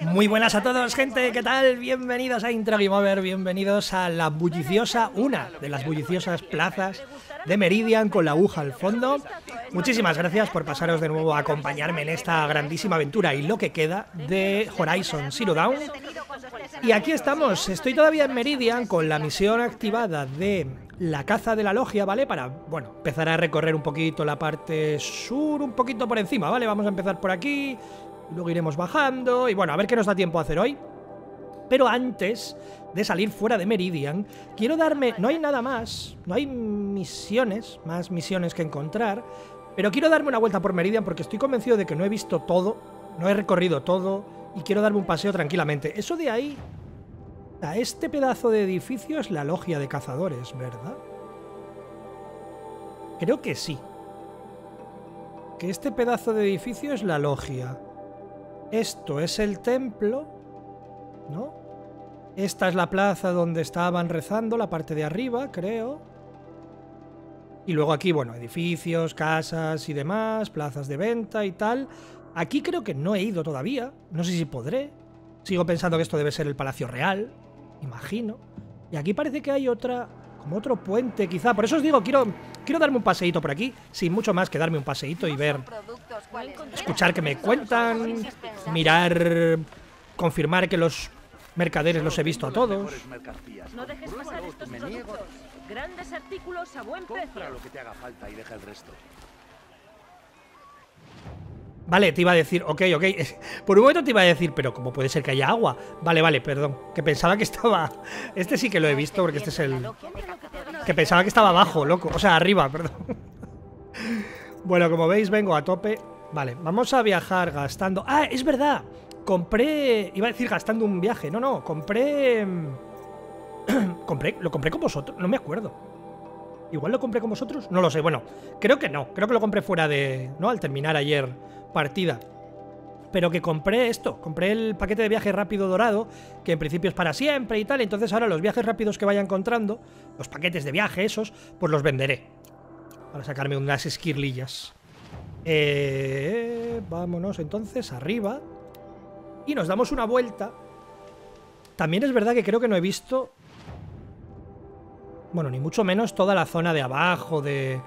Muy buenas a todos, gente, ¿qué tal? Bienvenidos a Intro bienvenidos a la bulliciosa, una de las bulliciosas plazas de Meridian con la aguja al fondo. Muchísimas gracias por pasaros de nuevo a acompañarme en esta grandísima aventura y lo que queda de Horizon Zero Dawn. Y aquí estamos, estoy todavía en Meridian con la misión activada de la caza de la logia, ¿vale? Para, bueno, empezar a recorrer un poquito la parte sur, un poquito por encima, ¿vale? Vamos a empezar por aquí, luego iremos bajando y bueno, a ver qué nos da tiempo a hacer hoy. Pero antes de salir fuera de Meridian, quiero darme... No hay nada más, no hay misiones, más misiones que encontrar, pero quiero darme una vuelta por Meridian porque estoy convencido de que no he visto todo, no he recorrido todo y quiero darme un paseo tranquilamente. Eso de ahí... A este pedazo de edificio es la logia de cazadores, ¿verdad? Creo que sí. Que este pedazo de edificio es la logia. Esto es el templo, ¿no? Esta es la plaza donde estaban rezando, la parte de arriba, creo. Y luego aquí, bueno, edificios, casas y demás, plazas de venta y tal. Aquí creo que no he ido todavía, no sé si podré. Sigo pensando que esto debe ser el Palacio Real, imagino. Y aquí parece que hay otra, como otro puente quizá. Por eso os digo, quiero, quiero darme un paseíto por aquí, sin mucho más que darme un paseíto y ver, escuchar que me cuentan, mirar, confirmar que los mercaderes los he visto a todos. No dejes pasar estos productos. Grandes artículos a buen precio. Compra lo que te haga falta y deja el resto. Vale, te iba a decir, ok, ok. Por un momento te iba a decir, pero ¿cómo puede ser que haya agua? Vale, vale, perdón. Que pensaba que estaba... Este sí que lo he visto porque este es el... Que pensaba que estaba abajo, loco. O sea, arriba, perdón. Bueno, como veis, vengo a tope. Vale, vamos a viajar gastando... ¡Ah, es verdad! Compré... Iba a decir gastando un viaje. No, no, compré... compré... Lo compré con vosotros. No me acuerdo. Igual lo compré con vosotros. No lo sé. Bueno, creo que no. Creo que lo compré fuera de... ¿No? Al terminar ayer partida. Pero que compré esto. Compré el paquete de viaje rápido dorado. Que en principio es para siempre y tal. Entonces ahora los viajes rápidos que vaya encontrando. Los paquetes de viaje esos. Pues los venderé. Para sacarme unas esquirlillas. Eh, vámonos entonces arriba y nos damos una vuelta. También es verdad que creo que no he visto... Bueno, ni mucho menos toda la zona de abajo, de,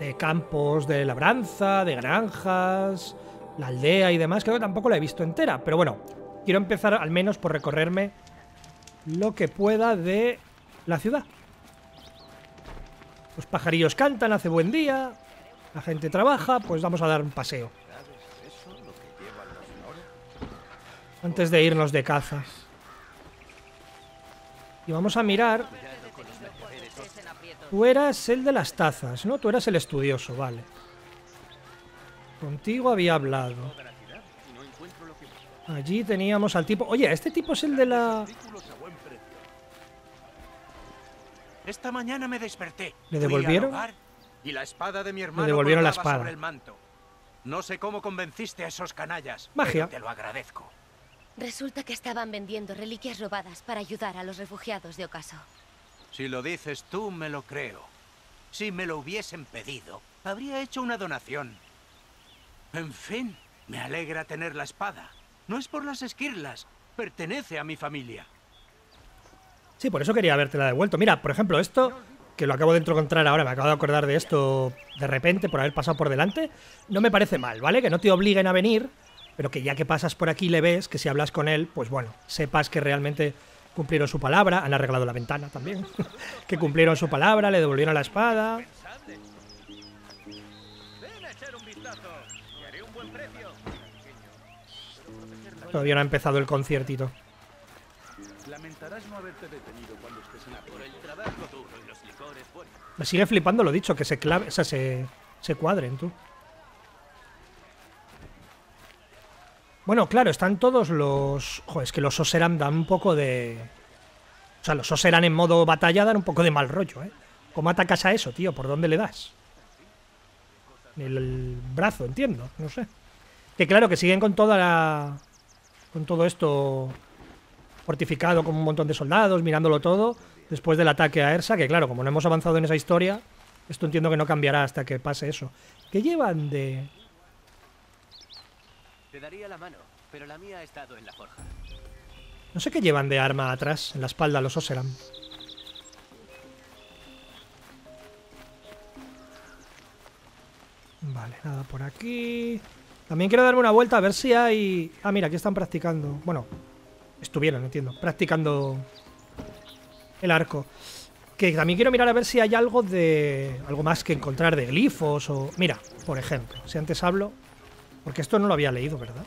de campos de labranza, de granjas, la aldea y demás. Creo que tampoco la he visto entera. Pero bueno, quiero empezar al menos por recorrerme lo que pueda de la ciudad. Los pajarillos cantan, hace buen día, la gente trabaja, pues vamos a dar un paseo. Antes de irnos de caza. Y vamos a mirar... Tú eras el de las tazas, ¿no? Tú eras el estudioso, vale. Contigo había hablado. Allí teníamos al tipo... Oye, este tipo es el de la... Esta mañana me desperté. ¿Le devolvieron? hogar Y la espada de mi hermano devolvieron la espada. sobre el manto. No sé cómo convenciste a esos canallas. Magia. pero te lo agradezco. Resulta que estaban vendiendo reliquias robadas para ayudar a los refugiados de Ocaso. Si lo dices tú, me lo creo. Si me lo hubiesen pedido, habría hecho una donación. En fin, me alegra tener la espada. No es por las esquirlas. Pertenece a mi familia. Sí, por eso quería habértela devuelto. Mira, por ejemplo, esto, que lo acabo de encontrar ahora, me acabo de acordar de esto de repente por haber pasado por delante, no me parece mal, ¿vale? Que no te obliguen a venir, pero que ya que pasas por aquí le ves, que si hablas con él, pues bueno, sepas que realmente cumplieron su palabra, han arreglado la ventana también, que cumplieron su palabra, le devolvieron la espada. Todavía no ha empezado el conciertito. Lamentarás no haberte detenido cuando estés en la Por el trabajo duro y los licores buenos. Me sigue flipando lo dicho, que se clave, o sea, se, se cuadren, tú. Bueno, claro, están todos los... Joder, es que los Oseram dan un poco de... O sea, los Oseram en modo batalla dan un poco de mal rollo, ¿eh? ¿Cómo atacas a eso, tío? ¿Por dónde le das? El, el brazo, entiendo, no sé. Que claro, que siguen con toda la... Con todo esto fortificado con un montón de soldados, mirándolo todo, después del ataque a Ersa, que claro, como no hemos avanzado en esa historia, esto entiendo que no cambiará hasta que pase eso. ¿Qué llevan de...? Te daría la mano, pero la mía ha estado en la forja. No sé qué llevan de arma atrás, en la espalda, los Oseram. Vale, nada por aquí. También quiero darme una vuelta a ver si hay... Ah, mira, aquí están practicando. Bueno, estuvieron, entiendo. Practicando el arco. Que también quiero mirar a ver si hay algo de... Algo más que encontrar de glifos o... Mira, por ejemplo, si antes hablo... Porque esto no lo había leído, ¿verdad?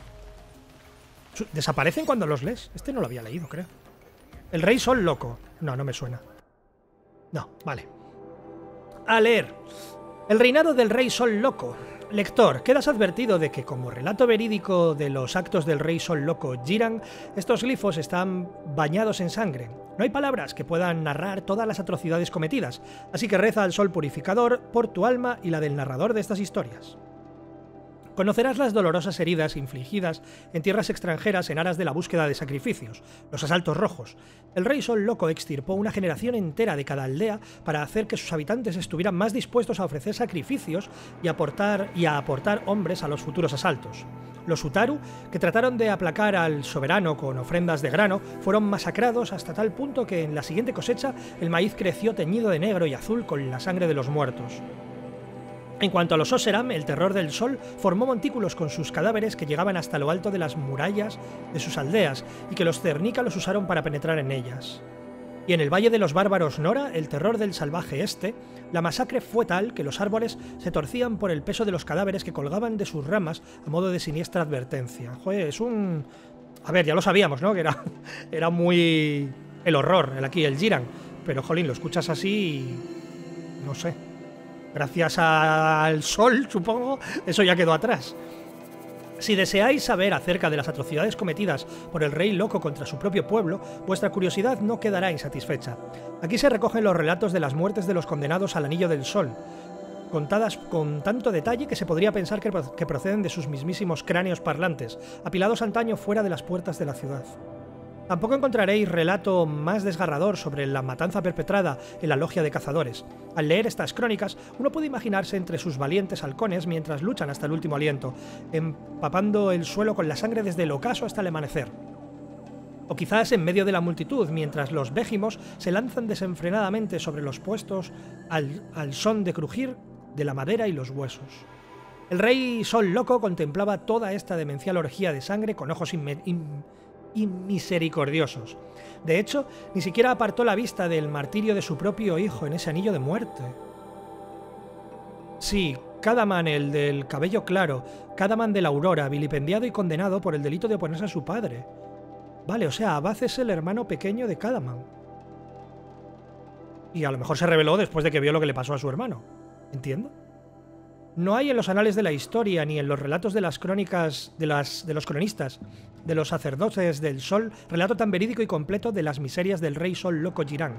Desaparecen cuando los lees. Este no lo había leído, creo. El rey sol loco. No, no me suena. No, vale. A leer. El reinado del rey Sol Loco. Lector, quedas advertido de que como relato verídico de los actos del rey Sol Loco Jiran, estos glifos están bañados en sangre. No hay palabras que puedan narrar todas las atrocidades cometidas, así que reza al sol purificador por tu alma y la del narrador de estas historias. Conocerás las dolorosas heridas infligidas en tierras extranjeras en aras de la búsqueda de sacrificios, los asaltos rojos. El rey Sol Loco extirpó una generación entera de cada aldea para hacer que sus habitantes estuvieran más dispuestos a ofrecer sacrificios y, aportar, a aportar hombres a los futuros asaltos. Los Utaru, que trataron de aplacar al soberano con ofrendas de grano, fueron masacrados hasta tal punto que en la siguiente cosecha el maíz creció teñido de negro y azul con la sangre de los muertos. En cuanto a los Oseram, el terror del sol formó montículos con sus cadáveres que llegaban hasta lo alto de las murallas de sus aldeas y que los Cernica los usaron para penetrar en ellas. Y en el Valle de los Bárbaros Nora, el terror del salvaje este, la masacre fue tal que los árboles se torcían por el peso de los cadáveres que colgaban de sus ramas a modo de siniestra advertencia. Joder, es un... A ver, ya lo sabíamos, ¿no? Que era, era muy... el horror, el aquí, el Giran. Pero, jolín, lo escuchas así y... no sé gracias al sol, supongo, eso ya quedó atrás. Si deseáis saber acerca de las atrocidades cometidas por el rey loco contra su propio pueblo, vuestra curiosidad no quedará insatisfecha. Aquí se recogen los relatos de las muertes de los condenados al Anillo del Sol, contadas con tanto detalle que se podría pensar que, proceden de sus mismísimos cráneos parlantes, apilados antaño fuera de las puertas de la ciudad. Tampoco encontraréis relato más desgarrador sobre la matanza perpetrada en la logia de cazadores. Al leer estas crónicas, uno puede imaginarse entre sus valientes halcones mientras luchan hasta el último aliento, empapando el suelo con la sangre desde el ocaso hasta el amanecer. O quizás en medio de la multitud, mientras los végimos se lanzan desenfrenadamente sobre los puestos al, son de crujir de la madera y los huesos. El rey Sol Loco contemplaba toda esta demencial orgía de sangre con ojos y misericordiosos. De hecho, ni siquiera apartó la vista del martirio de su propio hijo en ese anillo de muerte. Sí, Cadaman, el del cabello claro, Cadaman de la aurora, vilipendiado y condenado por el delito de oponerse a su padre. Vale, o sea, Abad es el hermano pequeño de Cadaman. Y a lo mejor se reveló después de que vio lo que le pasó a su hermano. ¿Entiendo? No hay en los anales de la historia ni en los relatos de las crónicas de, las, de los cronistas, de los sacerdotes del sol, relato tan verídico y completo de las miserias del rey sol loco Girán.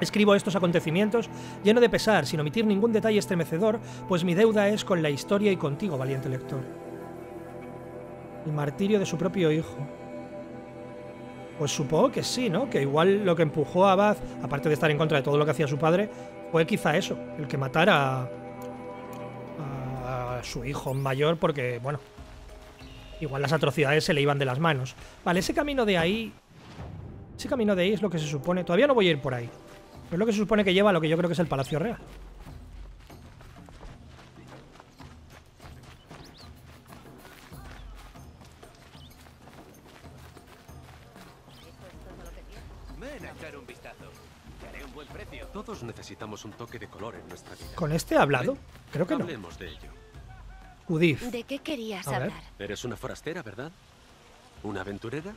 Escribo estos acontecimientos lleno de pesar, sin omitir ningún detalle estremecedor, pues mi deuda es con la historia y contigo, valiente lector. El martirio de su propio hijo. Pues supongo que sí, ¿no? Que igual lo que empujó a Abad, aparte de estar en contra de todo lo que hacía su padre, fue quizá eso, el que matara su hijo mayor porque, bueno, igual las atrocidades se le iban de las manos. Vale, ese camino de ahí... Ese camino de ahí es lo que se supone... Todavía no voy a ir por ahí. Pero es lo que se supone que lleva a lo que yo creo que es el Palacio Real. Todos necesitamos un toque de color en nuestra vida. ¿Con este ha hablado? Creo que no. Hablemos de ello. ¿De qué querías hablar? Eres una forastera, ¿verdad? ¿Una aventurera?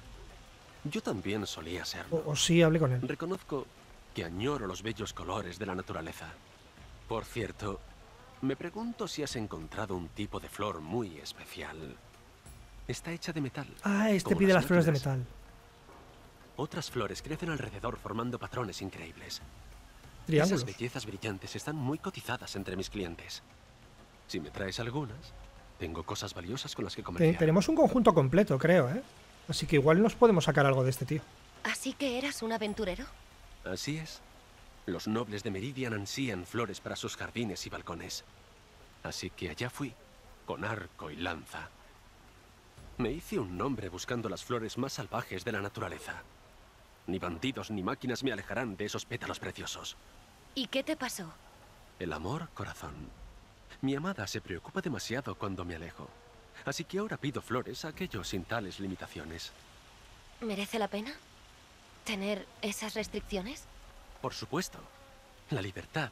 Yo también solía serlo. O, sí, hablé con él. Reconozco que añoro los bellos colores de la naturaleza. Por cierto, me pregunto si has encontrado un tipo de flor muy especial. Está hecha de metal. Ah, este pide las, flores de metal. Otras flores crecen alrededor formando patrones increíbles. Triángulos. Esas bellezas brillantes están muy cotizadas entre mis clientes. Si me traes algunas, tengo cosas valiosas con las que comerciar. Tenemos un conjunto completo, creo, ¿eh? Así que igual nos podemos sacar algo de este tío. ¿Así que eras un aventurero? Así es. Los nobles de Meridian ansían flores para sus jardines y balcones. Así que allá fui, con arco y lanza. Me hice un nombre buscando las flores más salvajes de la naturaleza. Ni bandidos ni máquinas me alejarán de esos pétalos preciosos. ¿Y qué te pasó? El amor, corazón. Mi amada se preocupa demasiado cuando me alejo. Así que ahora pido flores a aquellos sin tales limitaciones. ¿Merece la pena? ¿Tener esas restricciones? Por supuesto. La libertad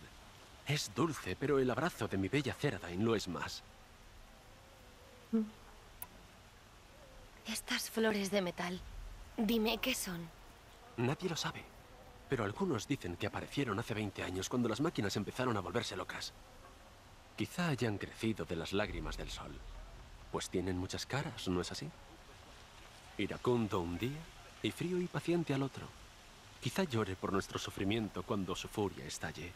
es dulce, pero el abrazo de mi bella Cerdain lo es más. Estas flores de metal. Dime qué son. Nadie lo sabe. Pero algunos dicen que aparecieron hace 20 años cuando las máquinas empezaron a volverse locas. Quizá hayan crecido de las lágrimas del sol. Pues tienen muchas caras, ¿no es así? Iracundo un día y frío y paciente al otro. Quizá llore por nuestro sufrimiento cuando su furia estalle.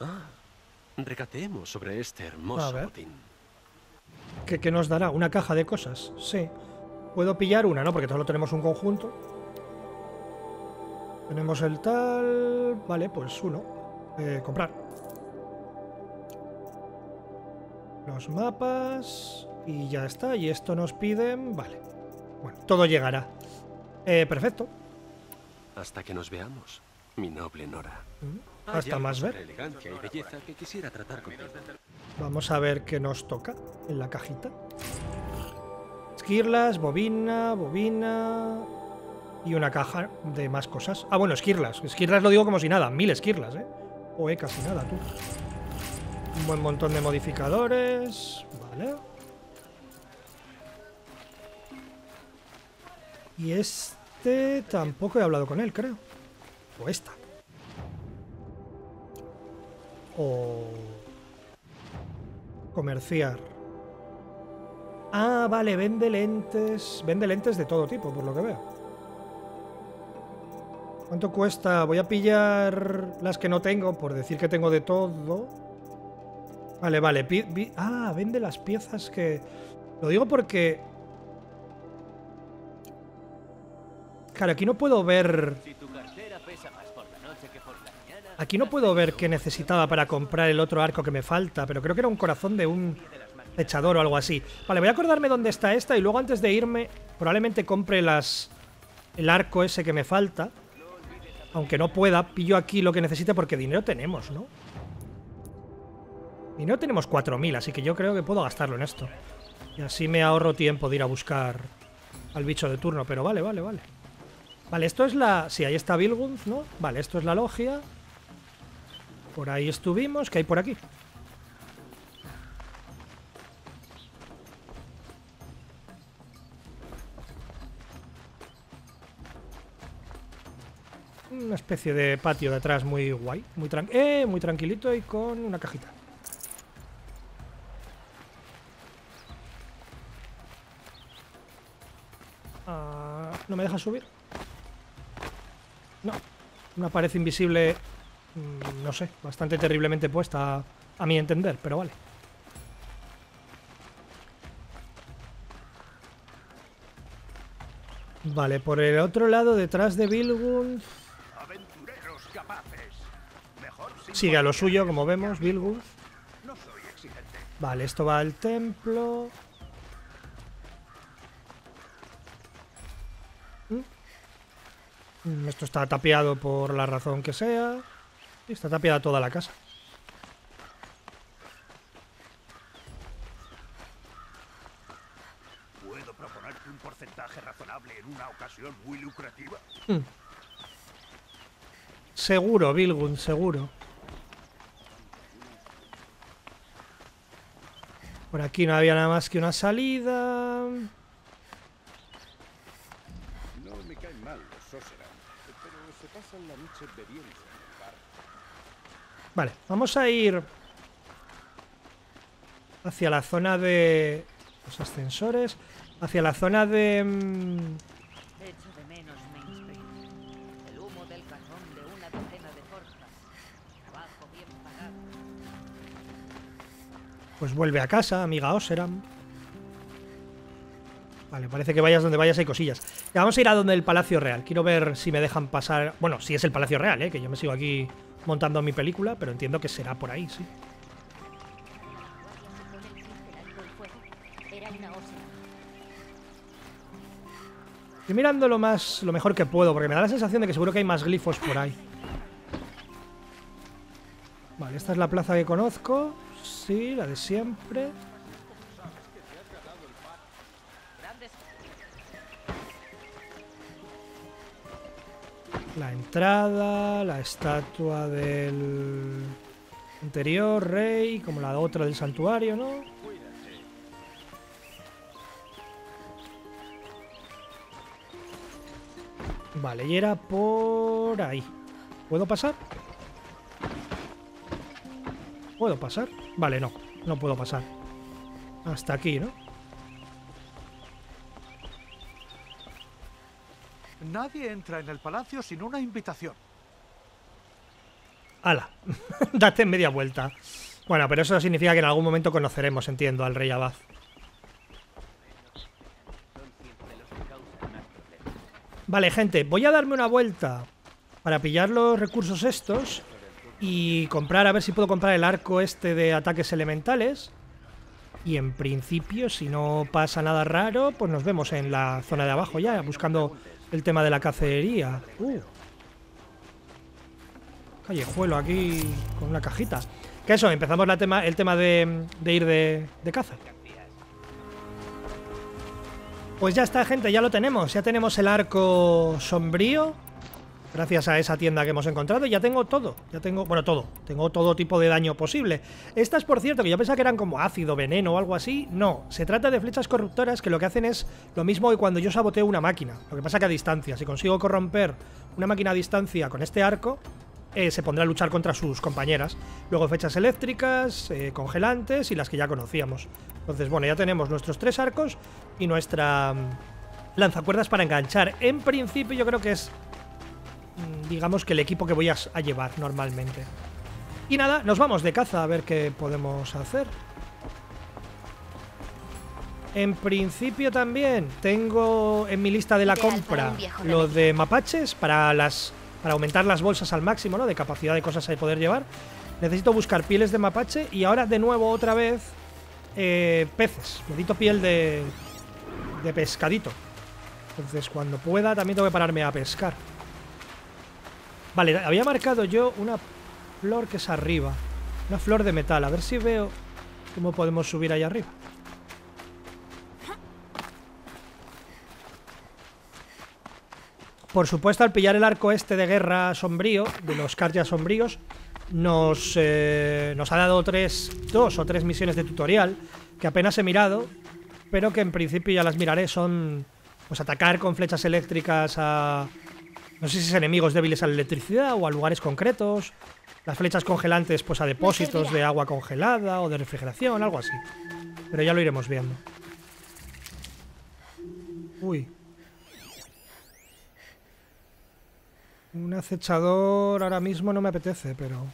Ah, recateemos sobre este hermoso botín. ¿Qué, qué nos dará? ¿Una caja de cosas? Sí. Puedo pillar una, ¿no? Porque solo tenemos un conjunto. Tenemos el tal... Vale, pues uno. Eh, comprar. Los mapas... Y ya está. Y esto nos piden... Vale. Bueno, todo llegará. Eh, perfecto. Hasta que nos veamos, mi noble Nora. Hay Hasta más ver. elegancia y belleza que quisiera tratar contigo. Vamos a ver qué nos toca en la cajita. Esquirlas, bobina, bobina. Y una caja de más cosas. Ah, bueno, esquirlas. Esquirlas lo digo como si nada. Mil esquirlas, ¿eh? O eh, casi nada, tú. Un buen montón de modificadores. Vale. Y este tampoco he hablado con él, creo. O esta. O... Comerciar. Ah, vale, vende lentes. Vende lentes de todo tipo, por lo que veo. ¿Cuánto cuesta? Voy a pillar las que no tengo, por decir que tengo de todo. Vale, vale. pi- ah, vende las piezas que... Lo digo porque... Claro, aquí no puedo ver... Aquí no puedo ver qué necesitaba para comprar el otro arco que me falta, pero creo que era un corazón de un echador o algo así. Vale, voy a acordarme dónde está esta y luego antes de irme probablemente compre las el arco ese que me falta. Aunque no pueda, pillo aquí lo que necesite porque dinero tenemos, ¿no? Dinero tenemos 4.000, así que yo creo que puedo gastarlo en esto. Y así me ahorro tiempo de ir a buscar al bicho de turno, pero vale, vale, vale. Vale, esto es la... Sí, ahí está Bilgunz, ¿no? Vale, esto es la logia. Por ahí estuvimos. ¿Qué hay por aquí? Una especie de patio de atrás muy guay. Muy, tran eh, muy tranquilito y con una cajita. ¿No me deja subir? No. Una pared invisible, mm, no sé, bastante terriblemente puesta a, mi entender, pero vale. Vale, por el otro lado, detrás de Bilgun, sigue a lo suyo, como vemos, Bilgun. Vale, esto va al templo. Esto está tapiado por la razón que sea. Y está tapiada toda la casa. ¿Puedo proponerte un porcentaje razonable en una ocasión muy lucrativa? Seguro, Bilgun, seguro. Por aquí no había nada más que una salida. No me caen mal los Sosseran, pero se pasan la noche bebiendo en el bar. Vale, vamos a ir hacia la zona de los ascensores, hacia la zona de Echo de menos mainstream. El humo del carbón de una docena de forjas. Trabajo bien pagado. pues vuelve a casa, amiga Oseram. Vale, parece que vayas donde vayas hay cosillas. Vamos a ir a donde el Palacio Real. Quiero ver si me dejan pasar... Bueno, si es el Palacio Real, ¿eh? Que yo me sigo aquí montando mi película, pero entiendo que será por ahí, sí. Estoy mirando lo más, lo mejor que puedo, porque me da la sensación de que seguro que hay más glifos por ahí. Vale, esta es la plaza que conozco. Sí, la de siempre. La entrada, la estatua del anterior rey, como la otra del santuario, ¿no? Vale, y era por ahí. ¿Puedo pasar? ¿Puedo pasar? Vale, no. No puedo pasar. Hasta aquí, ¿no? Nadie entra en el palacio sin una invitación. ¡Hala! Date media vuelta. Bueno, pero eso significa que en algún momento conoceremos, entiendo, al rey Abad. Vale, gente, voy a darme una vuelta para pillar los recursos estos y comprar, a ver si puedo comprar el arco este de ataques elementales. Y en principio, si no pasa nada raro, pues nos vemos en la zona de abajo ya, buscando el tema de la cacería. Uh. Callejuelo aquí con una cajita. Que eso, empezamos la tema, el tema de, de ir de, de caza. Pues ya está, gente, ya lo tenemos. Ya tenemos el arco sombrío. Gracias a esa tienda que hemos encontrado. Ya tengo todo. Ya tengo, bueno, todo. Tengo todo tipo de daño posible. Estas, por cierto, que yo pensaba que eran como ácido, veneno o algo así. No, se trata de flechas corruptoras que lo que hacen es lo mismo que cuando yo saboteo una máquina. Lo que pasa que a distancia. Si consigo corromper una máquina a distancia con este arco, eh, se pondrá a luchar contra sus compañeras. Luego flechas eléctricas, eh, congelantes y las que ya conocíamos. Entonces, bueno, ya tenemos nuestros tres arcos y nuestra mm, lanzacuerdas para enganchar. En principio yo creo que es, digamos que el equipo que voy a, a llevar normalmente. Y nada, nos vamos de caza a ver qué podemos hacer. En principio también tengo en mi lista de la compra lo de mapaches para las para aumentar las bolsas al máximo, ¿no? De capacidad de cosas a poder llevar. Necesito buscar pieles de mapache y ahora de nuevo otra vez eh, peces. Necesito piel de de pescadito. Entonces cuando pueda también tengo que pararme a pescar. Vale, había marcado yo una flor que es arriba. Una flor de metal. A ver si veo cómo podemos subir ahí arriba. Por supuesto, al pillar el arco este de guerra sombrío, de los Karja sombríos, nos, eh, nos ha dado tres, dos o tres misiones de tutorial que apenas he mirado, pero que en principio ya las miraré. Son pues atacar con flechas eléctricas a. No sé si es enemigos débiles a la electricidad o a lugares concretos. Las flechas congelantes, pues a depósitos de agua congelada o de refrigeración, algo así. Pero ya lo iremos viendo. Uy. Un acechador ahora mismo no me apetece, pero...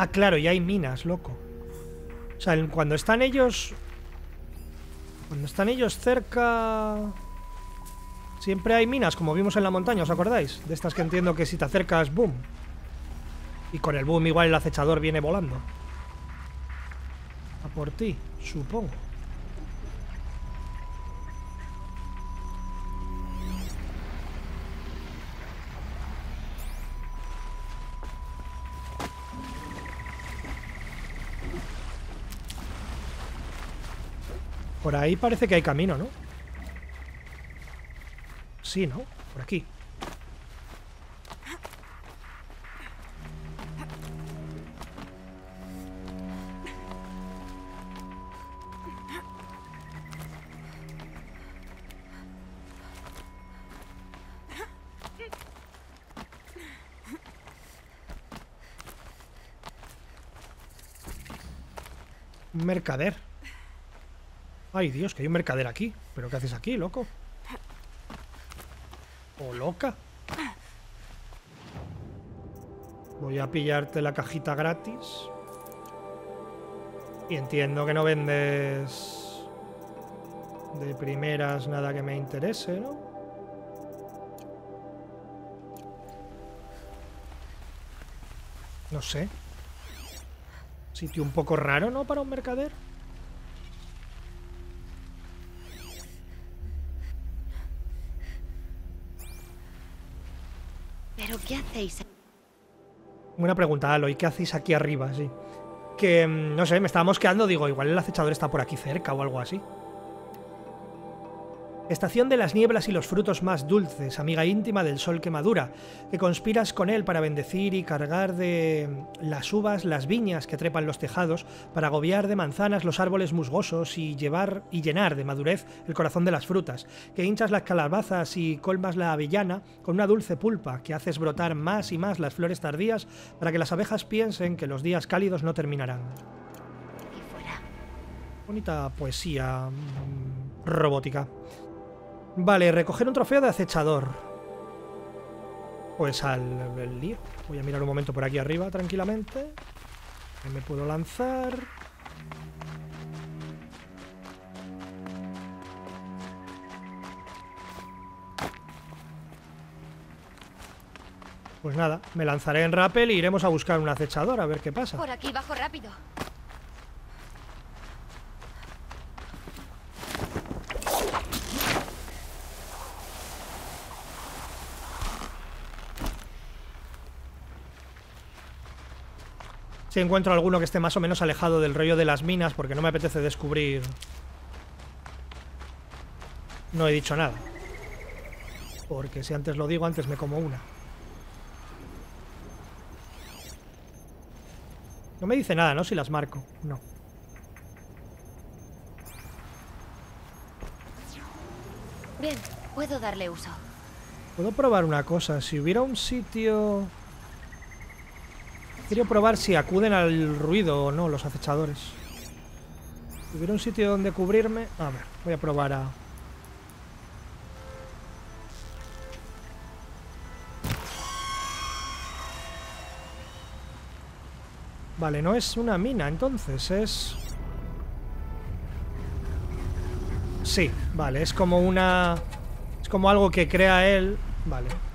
Ah, claro, y hay minas, loco. O sea, cuando están ellos... Cuando están ellos cerca... Siempre hay minas, como vimos en la montaña, ¿os acordáis? De estas que entiendo que si te acercas, boom. Y con el boom igual el acechador viene volando. A por ti, supongo. Por ahí parece que hay camino, ¿no? Sí, ¿no? Por aquí. Mercader. Ay, Dios, que hay un mercader aquí. ¿Pero qué haces aquí, loco? ¿O loca? Voy a pillarte la cajita gratis. Y entiendo que no vendes de primeras nada que me interese, ¿no? No sé. Sitio un poco raro, ¿no? Para un mercader. ¿Pero qué hacéis? Buena pregunta, Aloy. ¿Qué hacéis aquí arriba? Sí. Que, mm, no sé, me estaba mosqueando. Digo, igual el acechador está por aquí cerca o algo así. Estación de las nieblas y los frutos más dulces, amiga íntima del sol que madura, que conspiras con él para bendecir y cargar de las uvas las viñas que trepan los tejados, para agobiar de manzanas los árboles musgosos y llevar y llenar de madurez el corazón de las frutas, que hinchas las calabazas y colmas la avellana con una dulce pulpa, que haces brotar más y más las flores tardías para que las abejas piensen que los días cálidos no terminarán. Bonita poesía mm, robótica. Vale, recoger un trofeo de acechador. Pues al lío. Voy a mirar un momento por aquí arriba tranquilamente. Me puedo lanzar. Pues nada, me lanzaré en rappel y iremos a buscar un acechador a ver qué pasa. Por aquí, bajo rápido. Si encuentro alguno que esté más o menos alejado del rollo de las minas, porque no me apetece descubrir... No he dicho nada. Porque si antes lo digo, antes me como una. No me dice nada, ¿no? Si las marco. No. Bien, puedo darle uso. Puedo probar una cosa. Si hubiera un sitio... Quiero probar si acuden al ruido o no los acechadores. Si hubiera un sitio donde cubrirme... A ver, voy a probar a... Vale, no es una mina entonces, es... Sí, vale, es como una... Es como algo que crea él... Vale.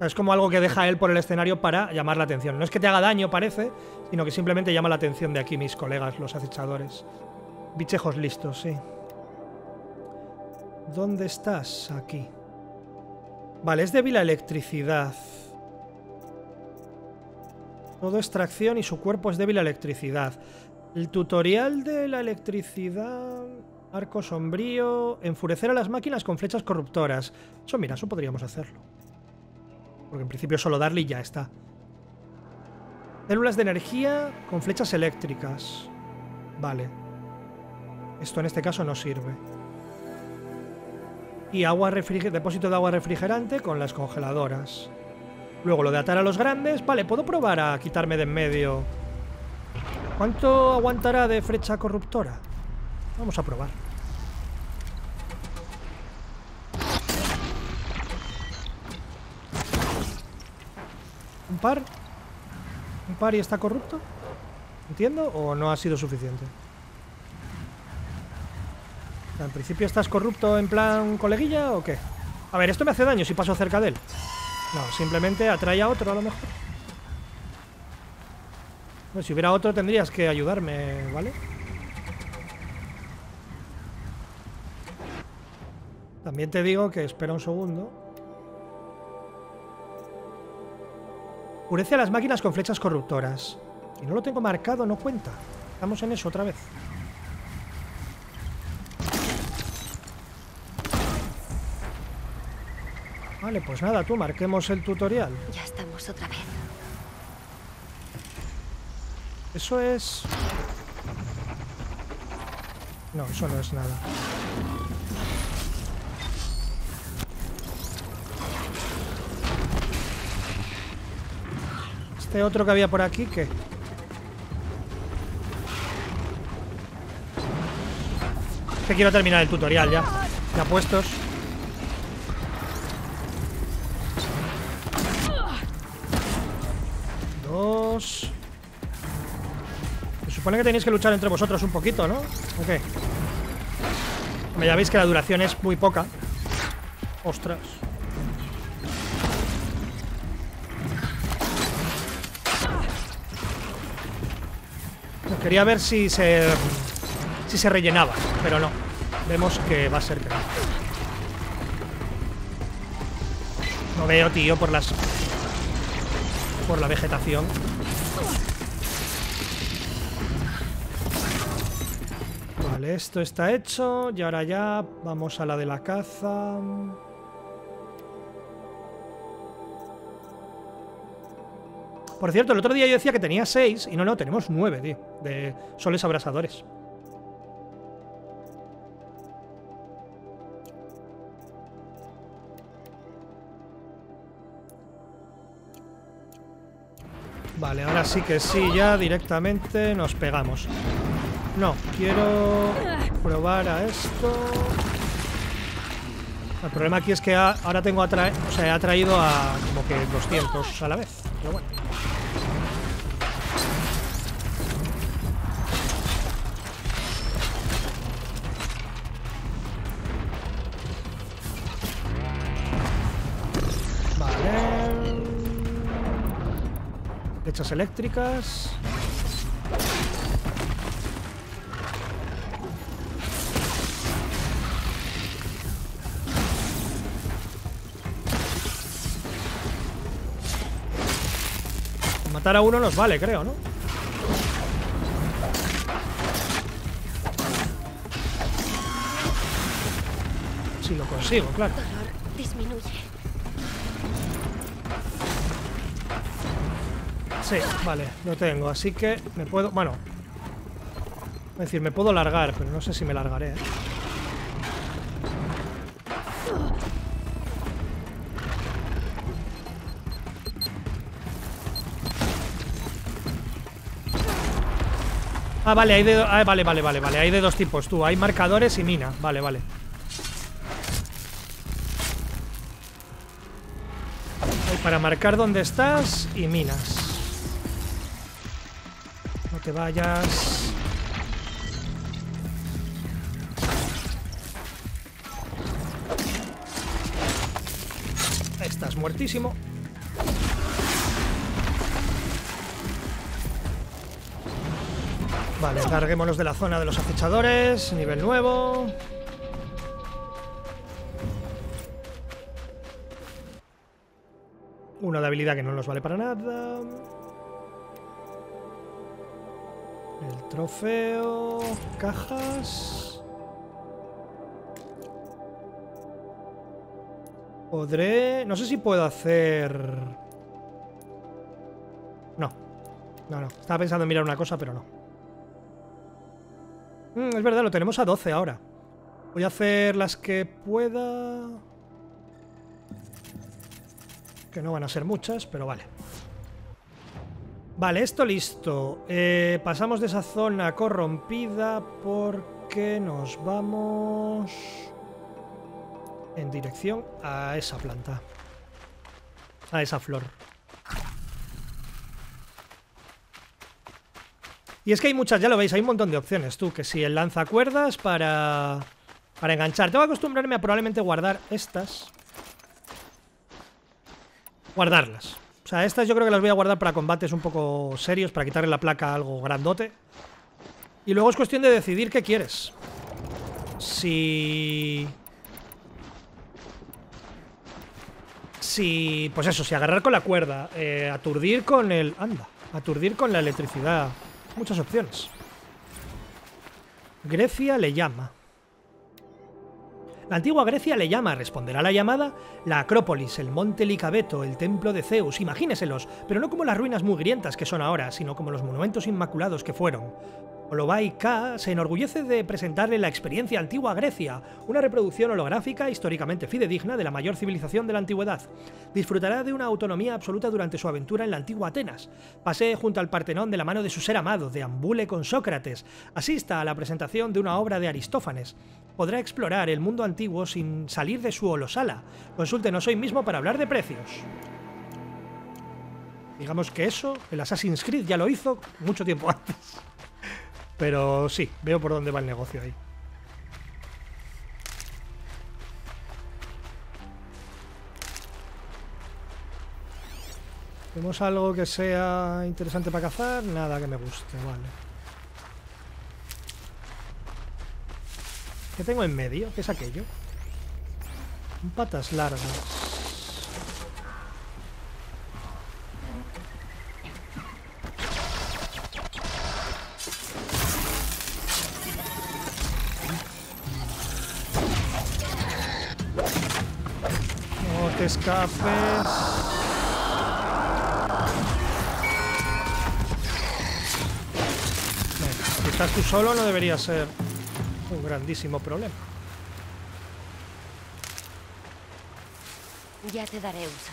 Es como algo que deja él por el escenario para llamar la atención. No es que te haga daño, parece, sino que simplemente llama la atención de aquí mis colegas, los acechadores. Bichejos listos, sí. ¿Dónde estás? Aquí. Vale, es débil a electricidad. Todo extracción y su cuerpo es débil a electricidad. El tutorial de la electricidad... Arco sombrío... Enfurecer a las máquinas con flechas corruptoras. Eso, mira, eso podríamos hacerlo. Porque en principio solo darle y ya está. Células de energía con flechas eléctricas. Vale. Esto en este caso no sirve. Y agua depósito de agua refrigerante con las congeladoras. Luego lo de atar a los grandes. Vale, puedo probar a quitarme de en medio. ¿Cuánto aguantará de flecha corruptora? Vamos a probar. Par? ¿Un par y está corrupto? ¿Entiendo? ¿O no ha sido suficiente? O sea, ¿En principio estás corrupto en plan coleguilla o qué? A ver, ¿esto me hace daño si paso cerca de él? No, simplemente atrae a otro a lo mejor. Bueno, si hubiera otro tendrías que ayudarme, ¿vale? También te digo que espera un segundo. Purece a las máquinas con flechas corruptoras. Si no lo tengo marcado, no cuenta. Estamos en eso otra vez. Vale, pues nada, tú marquemos el tutorial. Ya estamos otra vez. Eso es... No, eso no es nada. Este otro que había por aquí, ¿qué? Que quiero terminar el tutorial ya. Ya puestos. Dos. Se supone que tenéis que luchar entre vosotros un poquito, ¿no? Ok. Ya veis que la duración es muy poca. Ostras. Quería ver si se... Si se rellenaba, pero no. Vemos que va a ser que no. No veo, tío, por las... Por la vegetación. Vale, esto está hecho. Y ahora ya vamos a la de la caza. Por cierto, el otro día yo decía que tenía 6 y no, no, tenemos 9, tío, de soles abrasadores. Vale, ahora sí que sí, ya directamente nos pegamos. No, quiero probar a esto. El problema aquí es que ahora tengo atra o sea, he atraído a como que 200 a la vez. Pero bueno. Eléctricas. Matar a uno nos vale, creo, ¿no? Si lo consigo, claro. Sí, vale, lo tengo. Así que me puedo... Bueno. Es decir, me puedo largar, pero no sé si me largaré. ¿eh? Ah, vale, hay de... Ah, vale, vale, vale, vale. Hay de dos tipos, tú. Hay marcadores y mina. Vale, vale. Para marcar dónde estás y minas. Te vayas. Estás muertísimo. Vale, larguémonos de la zona de los acechadores. Nivel nuevo. Una de habilidad que no nos vale para nada. Trofeo. Cajas. Podré... No sé si puedo hacer... No. No, no. Estaba pensando en mirar una cosa, pero no. Mm, es verdad, lo tenemos a 12 ahora. Voy a hacer las que pueda... Que no van a ser muchas, pero vale. Vale, esto listo. Eh, pasamos de esa zona corrompida porque nos vamos en dirección a esa planta. A esa flor. Y es que hay muchas, ya lo veis, hay un montón de opciones, tú. Que si el lanzacuerdas para, para enganchar. Tengo que acostumbrarme a probablemente guardar estas. Guardarlas. Sea, estas yo creo que las voy a guardar para combates un poco serios, para quitarle la placa a algo grandote. Y luego es cuestión de decidir qué quieres. Si... Si... Pues eso, si agarrar con la cuerda, eh, aturdir con el... Anda, aturdir con la electricidad. Muchas opciones. Grecia le llama. La antigua Grecia le llama, responderá la llamada, la Acrópolis, el monte Licabeto, el templo de Zeus, imagíneselos, pero no como las ruinas mugrientas que son ahora, sino como los monumentos inmaculados que fueron. Olobai K se enorgullece de presentarle la experiencia antigua Grecia, una reproducción holográfica históricamente fidedigna de la mayor civilización de la antigüedad. Disfrutará de una autonomía absoluta durante su aventura en la antigua Atenas. Pasee junto al Partenón de la mano de su ser amado, deambule con Sócrates, asista a la presentación de una obra de Aristófanes. Podrá explorar el mundo antiguo sin salir de su holosala. Consúltenos hoy mismo para hablar de precios. Digamos que eso, el Assassin's Creed ya lo hizo mucho tiempo antes. Pero sí, veo por dónde va el negocio ahí. ¿Tenemos algo que sea interesante para cazar? Nada que me guste, vale. ¿Qué tengo en medio? ¿Qué es aquello? Patas largas. No te escapes. Estás tú solo no debería ser un grandísimo problema. Ya te daré uso.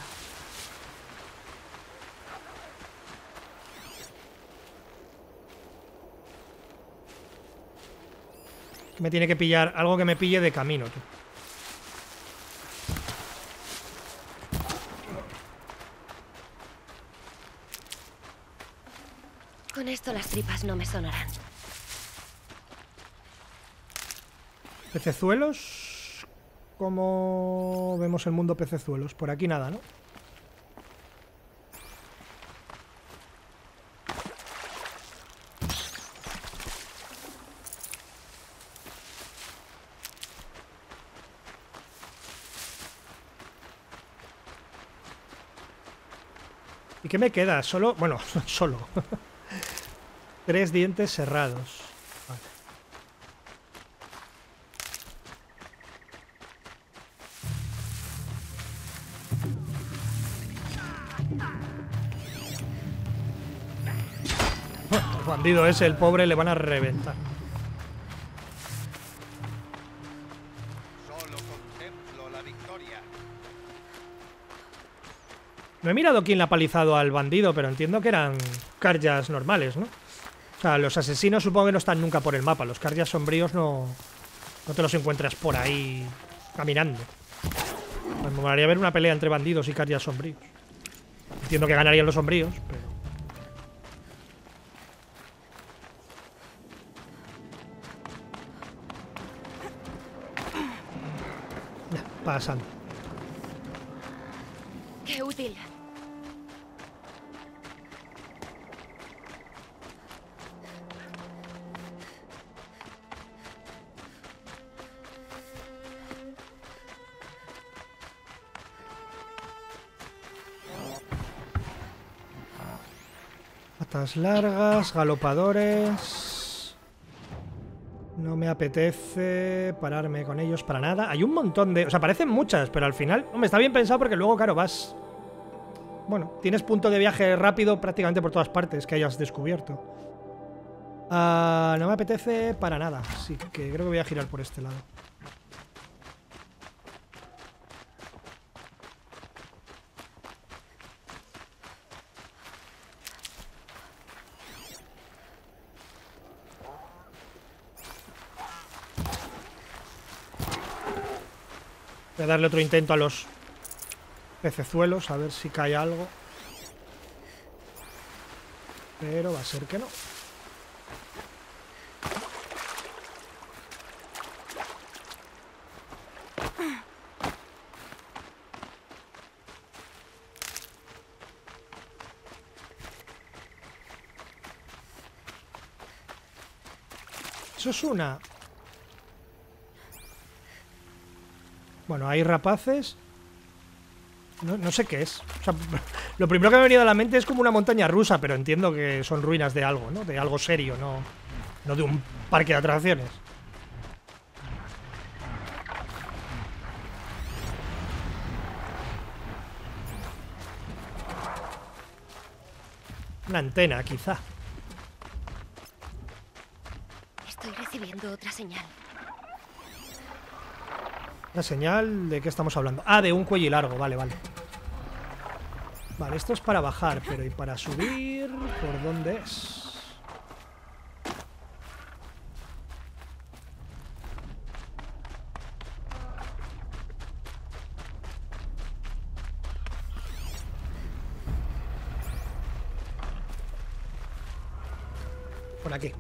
Me tiene que pillar algo que me pille de camino, tú. Con esto las tripas no me sonarán. ¿Pecezuelos? ¿Cómo vemos el mundo pecezuelos? Por aquí nada, ¿no? ¿Y qué me queda? Solo, bueno, solo. Tres dientes cerrados. Bandido ese, el pobre, le van a reventar. Solo contemplo la victoria. No he mirado quién le ha palizado al bandido, pero entiendo que eran carjas normales, ¿no? O sea, los asesinos supongo que no están nunca por el mapa. Los carjas sombríos no, no te los encuentras por ahí caminando. Pues me molaría ver una pelea entre bandidos y carjas sombríos. Entiendo que ganarían los sombríos, pero... Ya, pasando. ¡Qué útil! Patas largas, galopadores. No me apetece pararme con ellos para nada. Hay un montón de... O sea, parecen muchas, pero al final... Hombre, está bien pensado porque luego, claro, vas... Bueno, tienes punto de viaje rápido prácticamente por todas partes que hayas descubierto. Ah, no me apetece para nada. Así que creo que voy a girar por este lado. Voy a darle otro intento a los pecezuelos, a ver si cae algo. Pero va a ser que no. Eso es una. Bueno, hay rapaces. No, sé qué es. Lo primero que me ha venido a la mente es como una montaña rusa, pero entiendo que son ruinas de algo, ¿no? De algo serio, no, no de un parque de atracciones. Una antena, quizá. Estoy recibiendo otra señal. La señal de qué estamos hablando. Ah, de un cuello largo, vale, vale. Vale, esto es para bajar, pero ¿y para subir? ¿Por dónde es? Por aquí.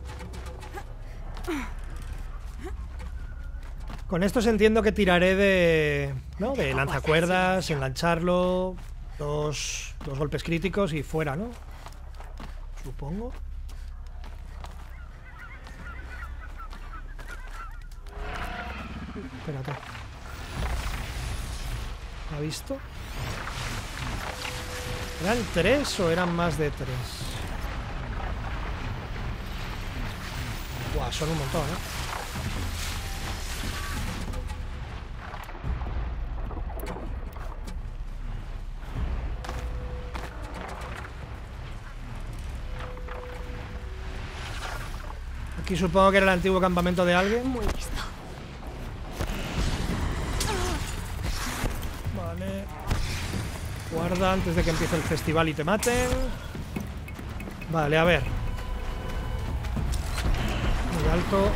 Con estos entiendo que tiraré de. ¿No? De lanzacuerdas, engancharlo. Dos, dos golpes críticos y fuera, ¿no? Supongo. Espérate. ¿Ha visto? ¿Eran tres o eran más de tres? Buah, son un montón, ¿eh? Aquí supongo que era el antiguo campamento de alguien. Muy listo. Vale. Guarda antes de que empiece el festival y te maten. Vale, a ver. Muy alto.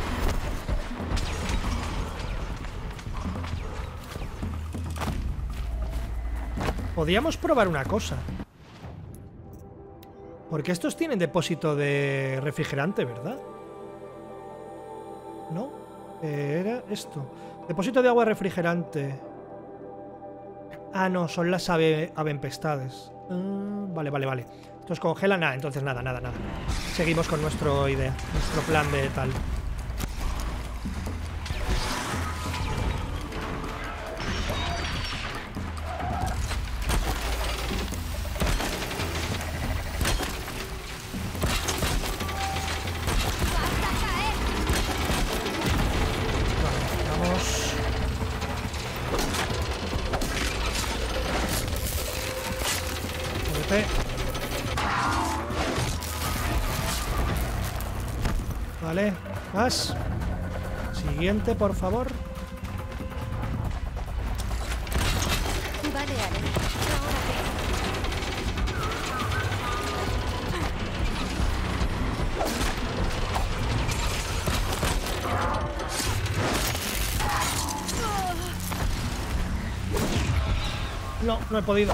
Podríamos probar una cosa. Porque estos tienen depósito de refrigerante, ¿verdad? Eh, Era esto. Depósito de agua refrigerante. Ah, no, son las ave, avempestades. Ah, vale, vale, vale. Estos congelan. Nada, entonces nada, nada, nada. Seguimos con nuestro idea, nuestro plan de tal. Por favor. Vale, qué. No, no he podido.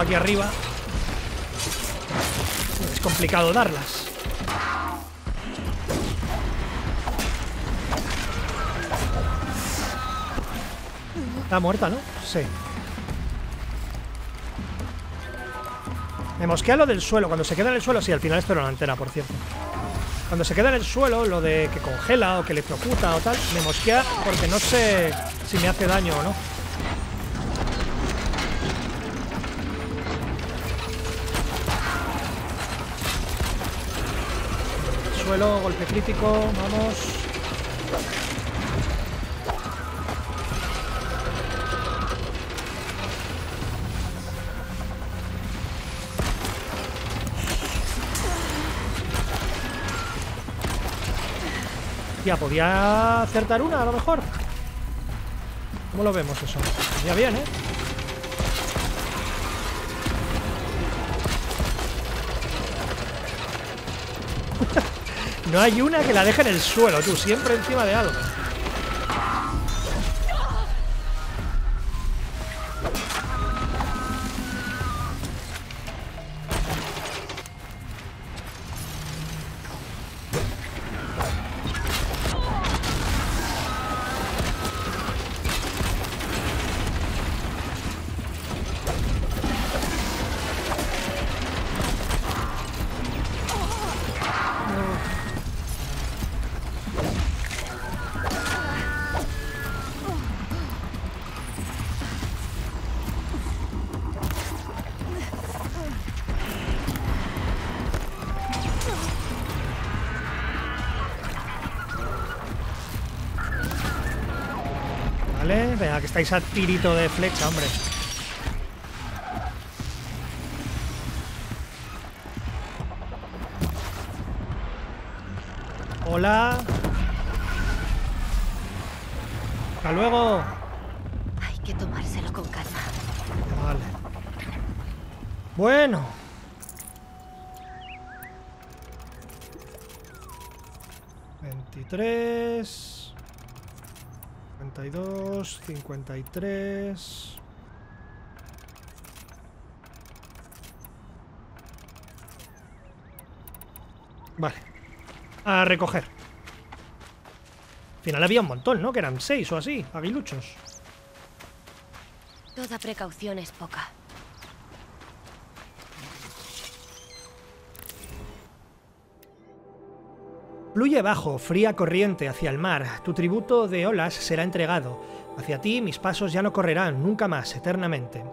Aquí arriba. Es complicado darlas. Está muerta, ¿no? Sí. Me mosquea lo del suelo. Cuando se queda en el suelo, sí, al final esto era una antena, por cierto. Cuando se queda en el suelo, lo de que congela o que electrocuta o tal, me mosquea porque no sé si me hace daño o no. Suelo, golpe crítico, vamos. Tía, ¿podía acertar una a lo mejor? ¿Cómo lo vemos eso? Ya bien, ¿eh? No hay una que la deje en el suelo, tú, siempre encima de algo. Estáis a tirito de flecha, hombre. Hola. Hasta luego. 53. Vale. A recoger. Al final había un montón, ¿no? Que eran seis o así, aguiluchos. Toda precaución es poca. Fluye bajo, fría corriente hacia el mar. Tu tributo de olas será entregado. Hacia ti mis pasos ya no correrán, nunca más, eternamente.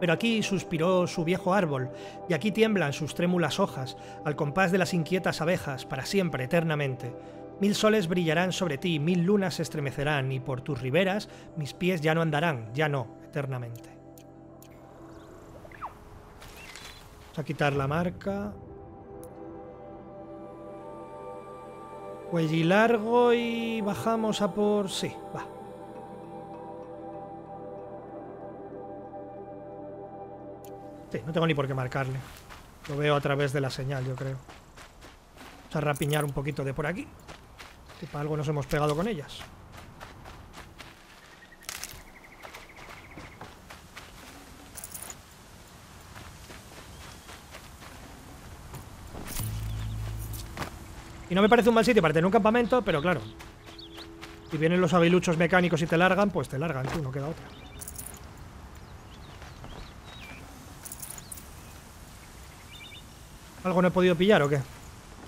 Pero aquí suspiró su viejo árbol, y aquí tiemblan sus trémulas hojas, al compás de las inquietas abejas, para siempre, eternamente. Mil soles brillarán sobre ti, mil lunas se estremecerán, y por tus riberas mis pies ya no andarán, ya no, eternamente. Vamos a quitar la marca. Cuellilargo y bajamos a por... Sí, va. Sí, no tengo ni por qué marcarle. Lo veo a través de la señal, yo creo. Vamos a rapiñar un poquito de por aquí. Que para algo nos hemos pegado con ellas. Y no me parece un mal sitio para tener un campamento, pero claro. Si vienen los aguiluchos mecánicos y te largan, pues te largan, tú, no queda otra. ¿Algo no he podido pillar o qué?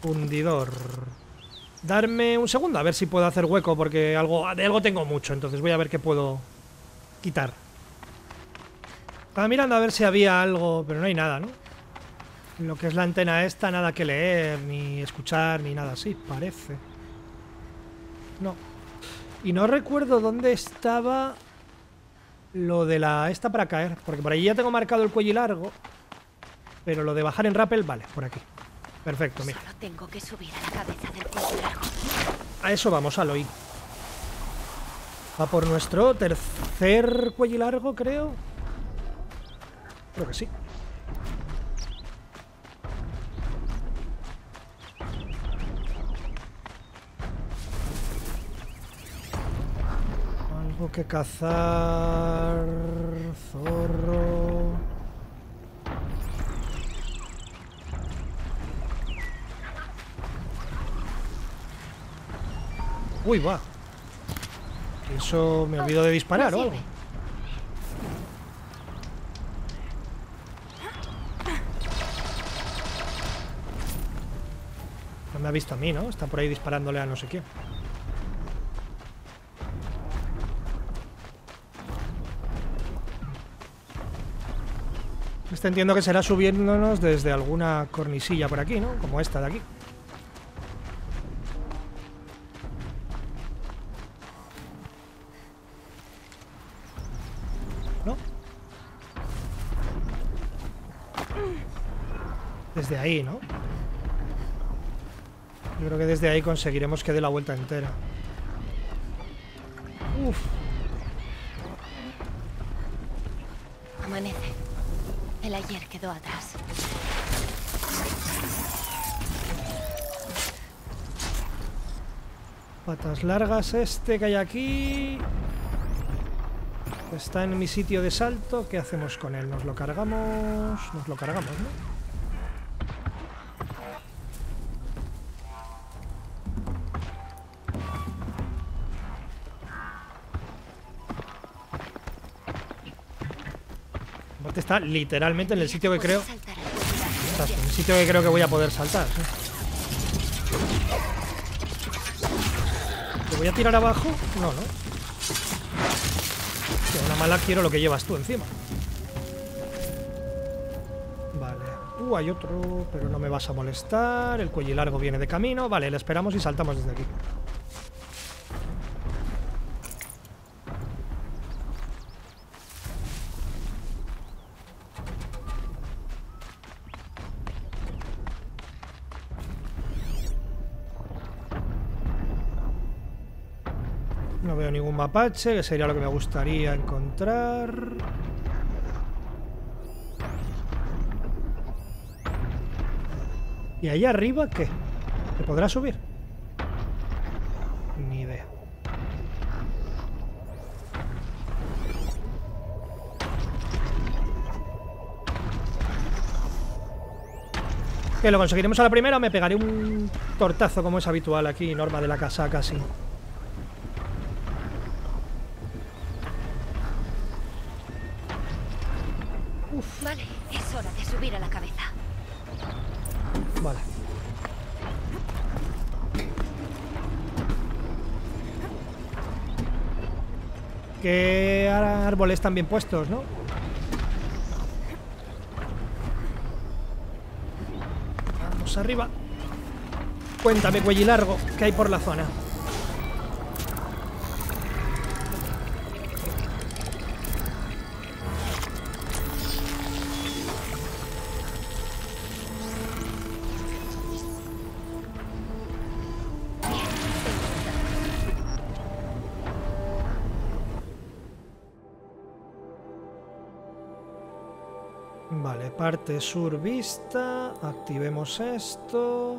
Fundidor. Darme un segundo a ver si puedo hacer hueco, porque algo, de algo tengo mucho, entonces voy a ver qué puedo quitar. Estaba mirando a ver si había algo, pero no hay nada, ¿no? Lo que es la antena esta, nada que leer, ni escuchar, ni nada así, parece. No. Y no recuerdo dónde estaba lo de la esta para caer, porque por allí ya tengo marcado el cuello largo. Pero lo de bajar en rappel, vale, por aquí. Perfecto, mira. Solo tengo que subir a la cabeza del cuello largo. A eso vamos, al oír. Va por nuestro tercer cuello largo, creo. Creo que sí. Algo que cazar. Zorro. Uy, va. Eso me olvidó de disparar o algo. No me ha visto a mí, ¿no? Está por ahí disparándole a no sé quién. Este entiendo que será subiéndonos desde alguna cornisilla por aquí, ¿no? Como esta de aquí. ¿No? Desde ahí, ¿no? Yo creo que desde ahí conseguiremos que dé la vuelta entera. Uf, Amanece. El ayer quedó atrás. patas largas este que hay aquí. Está en mi sitio de salto. ¿Qué hacemos con él? ¿Nos lo cargamos? Nos lo cargamos, ¿no? Aparte está literalmente en el sitio que creo... En el sitio que creo que voy a poder saltar. ¿Te voy a tirar abajo? No, no. Mala quiero lo que llevas tú encima. Vale. Uh, hay otro, pero no me vas a molestar. El cuello largo viene de camino. Vale, le esperamos y saltamos desde aquí. Mapache, que sería lo que me gustaría encontrar. ¿Y ahí arriba qué? ¿Se podrá subir? Ni idea. ¿Que lo conseguiremos a la primera me pegaré un tortazo como es habitual aquí, norma de la casa casi? Vale. ¿Qué árboles bien puestos, no? Vamos arriba. Cuéntame, cuello largo, ¿qué hay por la zona? Vale, parte sur vista. Activemos esto.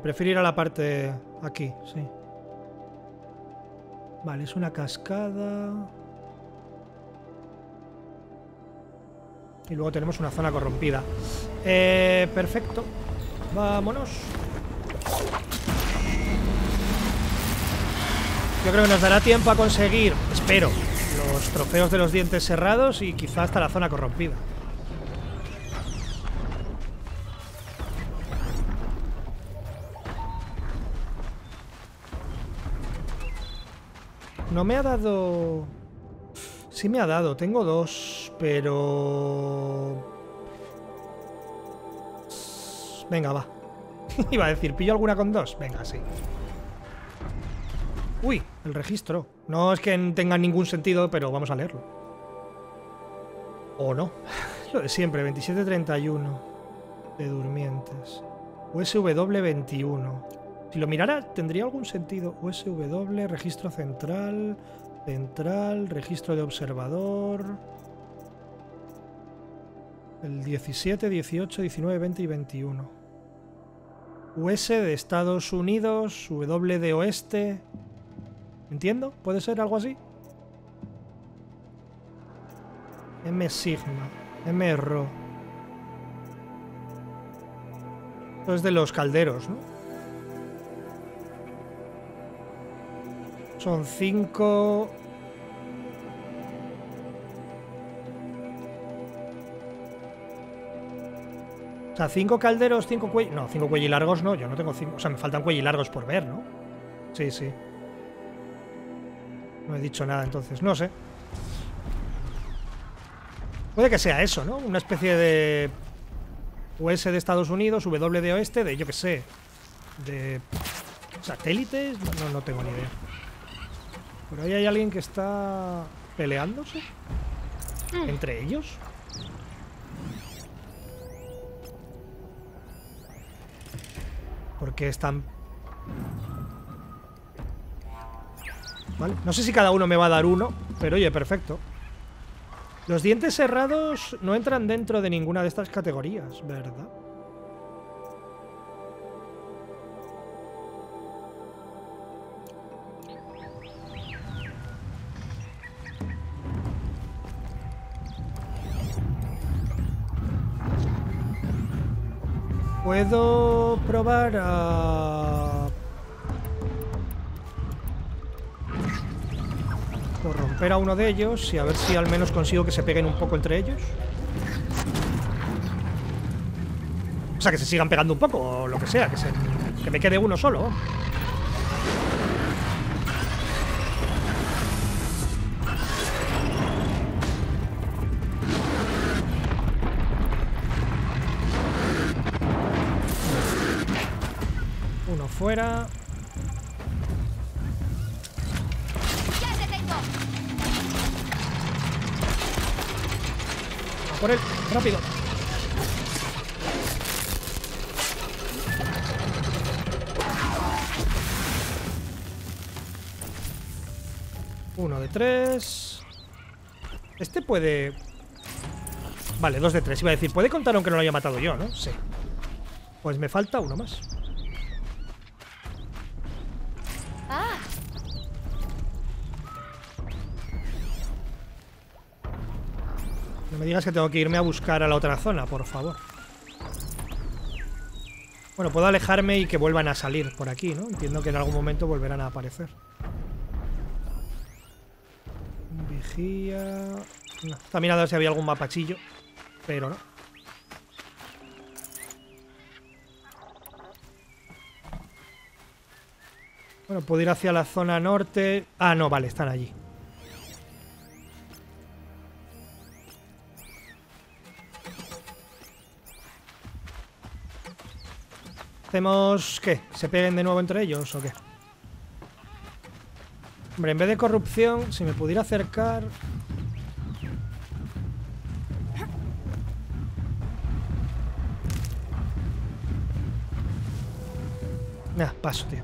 Prefiero ir a la parte aquí, sí. Vale, es una cascada. Y luego tenemos una zona corrompida. Eh, perfecto. Vámonos. Yo creo que nos dará tiempo a conseguir, espero, los trofeos de los dientes cerrados y quizá hasta la zona corrompida. No me ha dado... Sí me ha dado, tengo dos, pero... Venga, va. Iba a decir, ¿pillo alguna con dos? Venga, sí. Uy, el registro. No es que tenga ningún sentido, pero vamos a leerlo. O no. Lo de siempre, 2731 de durmientes. USW 21. Si lo mirara, tendría algún sentido. USW, registro central, central, registro de observador. El 17, 18, 19, 20 y 21. US de Estados Unidos, W de Oeste. ¿Entiendo? ¿Puede ser algo así? M Sigma, M Rho. Esto es de los calderos, ¿no? Son cinco... O sea, cinco calderos, cinco cuellos... No, cinco largos no, yo no tengo cinco... O sea, me faltan largos por ver, ¿no? Sí, sí. No he dicho nada entonces, no sé. Puede que sea eso, ¿no? Una especie de US de Estados Unidos, W de oeste, de yo que sé. De satélites, no, no tengo ni idea. Por ahí hay alguien que está peleándose entre ellos. Porque están Vale. No sé si cada uno me va a dar uno, pero oye, perfecto. Los dientes cerrados no entran dentro de ninguna de estas categorías, ¿verdad? Puedo probar a Por romper a uno de ellos y a ver si al menos consigo que se peguen un poco entre ellos. O sea, que se sigan pegando un poco, o lo que sea, que, se, que me quede uno solo. Uno fuera. Puede... Vale, dos de tres. Iba a decir, puede contar aunque no lo haya matado yo, ¿no? Sí. Pues me falta uno más. me digas que tengo que irme a buscar a la otra zona, por favor. Bueno, puedo alejarme y que vuelvan a salir por aquí, ¿no? Entiendo que en algún momento volverán a aparecer. Vigía... No, a ver si había algún mapachillo. Pero no. Bueno, puedo ir hacia la zona norte. Ah, no, vale, están allí. ¿Hacemos qué? ¿Se peguen de nuevo entre ellos o qué? Hombre, en vez de corrupción, si me pudiera acercar... Nah, paso, tío.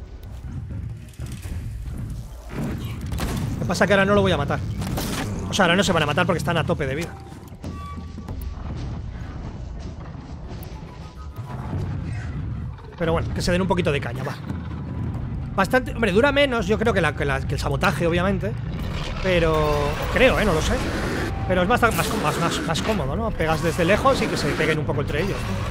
Lo que pasa es que ahora no lo voy a matar. O sea, ahora no se van a matar porque están a tope de vida. Pero bueno, que se den un poquito de caña, va. Bastante... Hombre, dura menos, yo creo que, la- que el sabotaje, obviamente. Pero... Creo, ¿eh? No lo sé. Pero es más, más, más, más cómodo, ¿no? Pegas desde lejos y que se peguen un poco entre ellos. ¿no?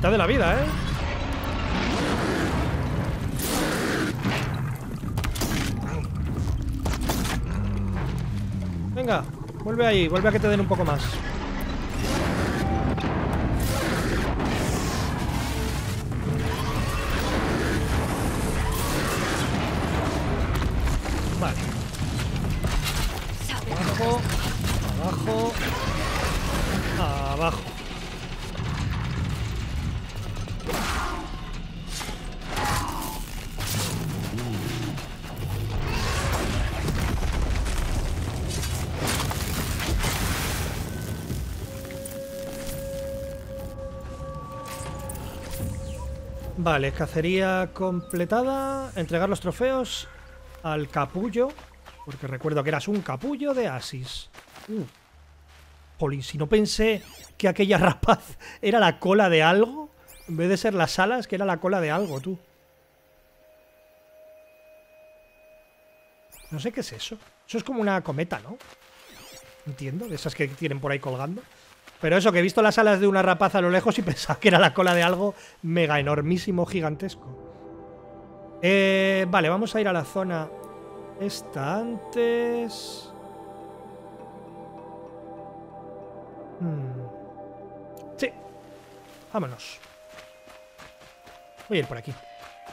Mitad de la vida, ¿eh? Venga, vuelve ahí, vuelve a que te den un poco más. Vale, cacería completada. Entregar los trofeos al capullo. Porque recuerdo que eras un capullo de Asis. Uh. Jolín, si no pensé que aquella rapaz era la cola de algo. En vez de ser las alas, que era la cola de algo, tú. No sé qué es eso. Eso es como una cometa, ¿no? Entiendo, de esas que tienen por ahí colgando. Pero eso, que he visto las alas de una rapaz a lo lejos y pensaba que era la cola de algo mega enormísimo, gigantesco. Eh, vale, vamos a ir a la zona esta antes. Hmm. Sí. Vámonos. Voy a ir por aquí.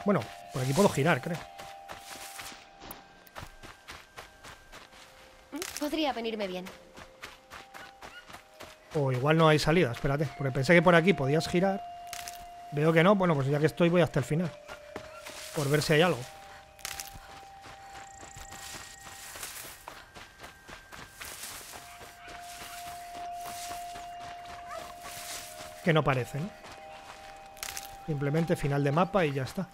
Bueno, por aquí puedo girar, creo. Podría venirme bien. O igual no hay salida, espérate. Porque pensé que por aquí podías girar. Veo que no. Bueno, pues ya que estoy voy hasta el final. Por ver si hay algo. Que no parece, ¿no? Simplemente final de mapa y ya está.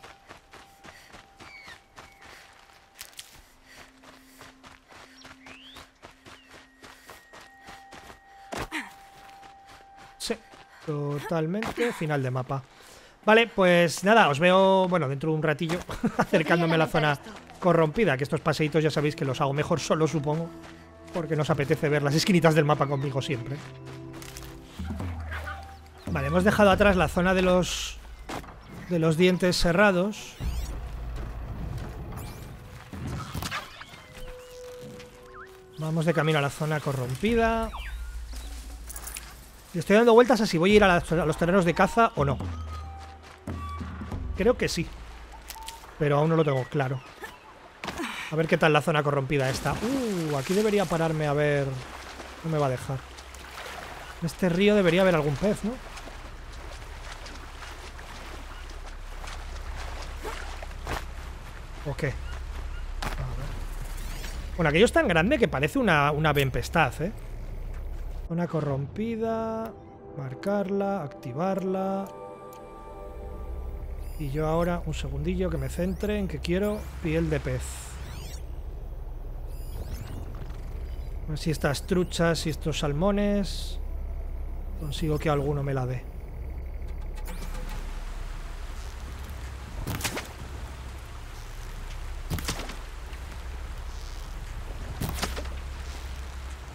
Sí, totalmente final de mapa. Vale, pues nada, os veo, bueno, dentro de un ratillo, acercándome a la zona corrompida, que estos paseitos ya sabéis que los hago mejor solo, supongo, porque nos apetece ver las esquinitas del mapa conmigo siempre. Vale, hemos dejado atrás la zona de los de los dientes cerrados. Vamos de camino a la zona corrompida. Estoy dando vueltas a si voy a ir a los terrenos de caza o no. Creo que sí. Pero aún no lo tengo claro. A ver qué tal la zona corrompida esta. Uh, aquí debería pararme a ver... No me va a dejar. En este río debería haber algún pez, ¿no? ¿O qué? A ver. Bueno, aquello es tan grande que parece una, una tempestad, ¿eh? Zona corrompida. Marcarla, activarla. Y yo ahora, un segundillo, que me centre en que quiero piel de pez. Si estas truchas y estos salmones consigo que alguno me la dé.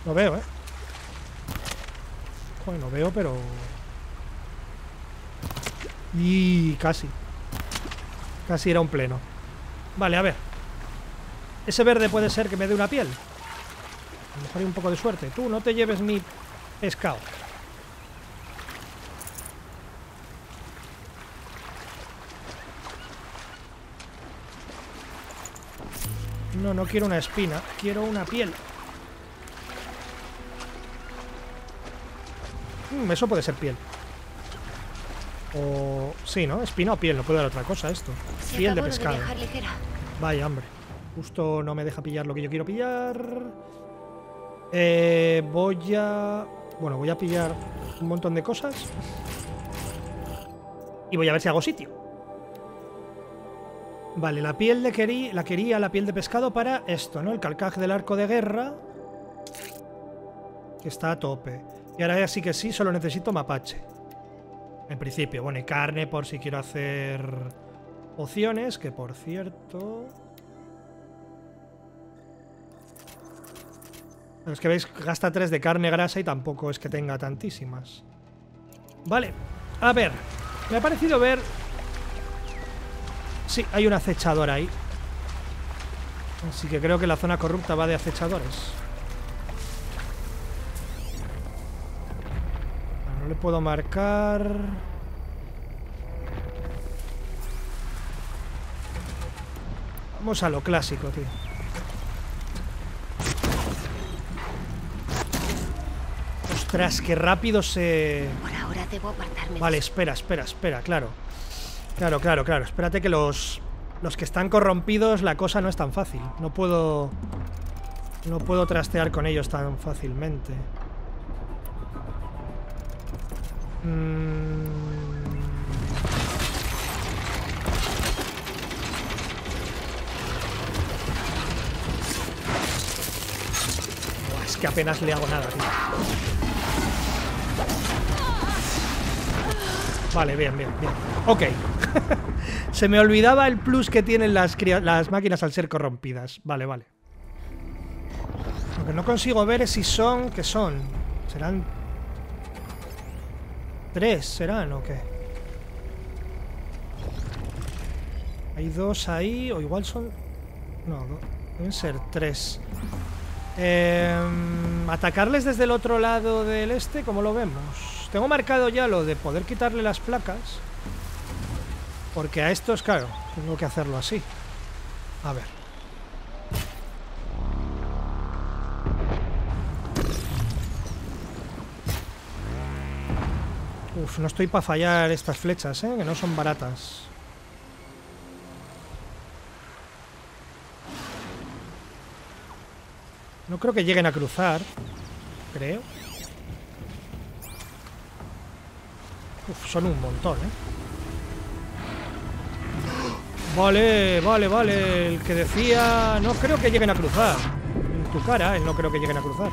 Lo veo, ¿eh? Joder, lo veo, pero... Y casi. Casi era un pleno. Vale, a ver. Ese verde puede ser que me dé una piel. A lo mejor hay un poco de suerte. Tú, no te lleves mi pescado. No, no quiero una espina. Quiero una piel. Mm, eso puede ser piel. O... Sí, ¿no? Espina o piel. No puede dar otra cosa esto. Se Piel de pescado. Vaya, hombre. Justo no me deja pillar lo que yo quiero pillar. Eh, voy a... Bueno, voy a pillar un montón de cosas. Y voy a ver si hago sitio. Vale, la piel de querí, la quería, la piel de pescado para esto, ¿no? El calcaje del arco de guerra. Que está a tope. Y ahora sí que sí, solo necesito mapache. En principio, bueno, y carne por si quiero hacer pociones, que por cierto... Es que veis, gasta 3 de carne grasa y tampoco es que tenga tantísimas. Vale, a ver. Me ha parecido ver... Sí, hay un acechador ahí. Así que creo que la zona corrupta va de acechadores. Le puedo marcar... Vamos a lo clásico, tío. Ostras, qué rápido se... Por ahora debo apartarme. Vale, espera, espera, espera, claro. Claro, claro, claro. Espérate que los... Los que están corrompidos, la cosa no es tan fácil. No puedo... No puedo trastear con ellos tan fácilmente. Es que apenas le hago nada, tío. Vale, bien, bien, bien. Ok. Se me olvidaba el plus que tienen las máquinas al ser corrompidas. Vale, vale. Lo que no consigo ver es si son... ¿Qué son? ¿Serán... ¿Tres serán o qué? Hay dos ahí, o igual son... No, deben ser tres. Em, ¿Atacarles desde el otro lado del este? ¿Cómo lo vemos? Tengo marcado ya lo de poder quitarle las placas. Porque a estos, claro, tengo que hacerlo así. A ver. No estoy para fallar estas flechas, ¿eh? Que no son baratas. No creo que lleguen a cruzar. Creo. Uf, son un montón, ¿eh? Vale, vale, vale. El que decía... No creo que lleguen a cruzar. En tu cara, eh, no creo que lleguen a cruzar.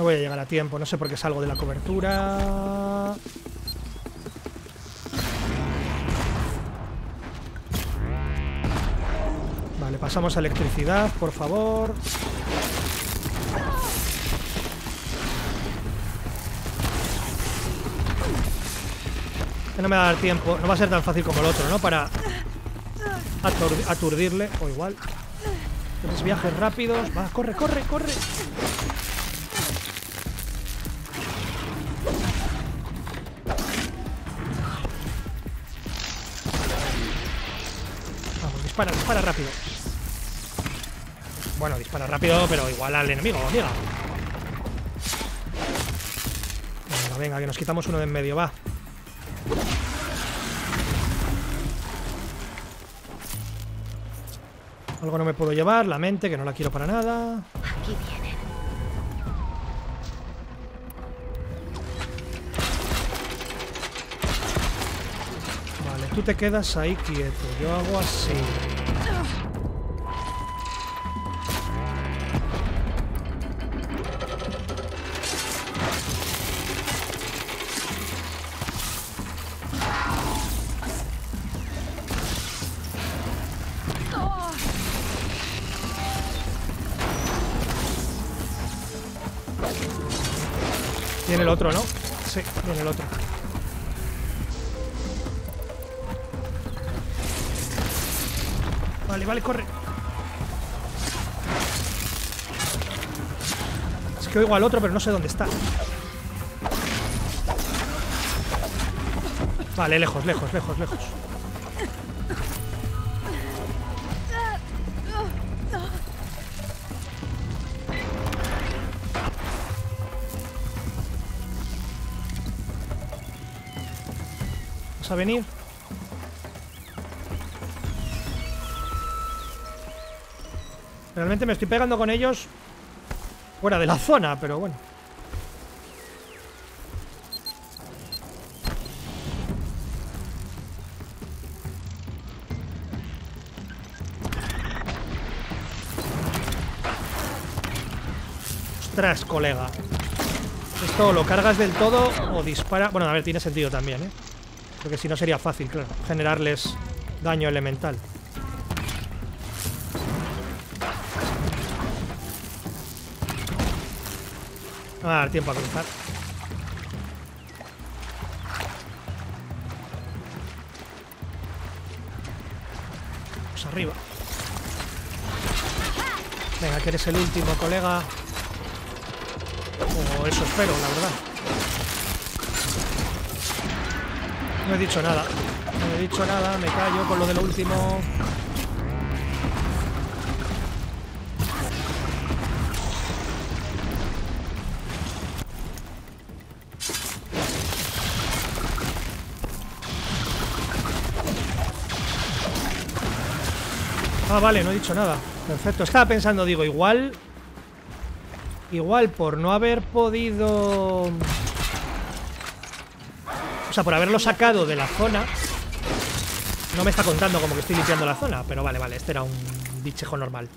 No voy a llegar a tiempo, no sé por qué salgo de la cobertura. Vale, pasamos a electricidad, por favor. No me va a dar tiempo, no va a ser tan fácil como el otro, ¿no? Para atur- aturdirle, o igual. Tienes viajes rápidos. Va, corre, corre, corre. Dispara, dispara rápido. Bueno, dispara rápido, pero igual al enemigo, amiga. Venga, venga, que nos quitamos uno de en medio, va. Algo no me puedo llevar, la mente, que no la quiero para nada. tú te quedas ahí quieto. Yo hago así. Tiene el otro, ¿no? Sí, tiene el otro. Vale, corre. Es que oigo al otro, pero no sé dónde está. Vale, lejos, lejos, lejos, lejos. ¿Vas a venir? Realmente me estoy pegando con ellos fuera de la zona, pero bueno. Ostras, colega. Esto lo cargas del todo o dispara... Bueno, a ver, tiene sentido también, ¿eh? Porque si no sería fácil, claro, generarles daño elemental. Va a dar tiempo a cruzar. Vamos arriba. Venga, que eres el último, colega. O eso espero, la verdad. No he dicho nada. No he dicho nada, me callo con lo de lo último. Ah, vale, no he dicho nada. Perfecto. Estaba pensando, digo, igual... Igual por no haber podido... O sea, por haberlo sacado de la zona... No me está contando como que estoy limpiando la zona. Pero vale, vale, este era un bichejo normal.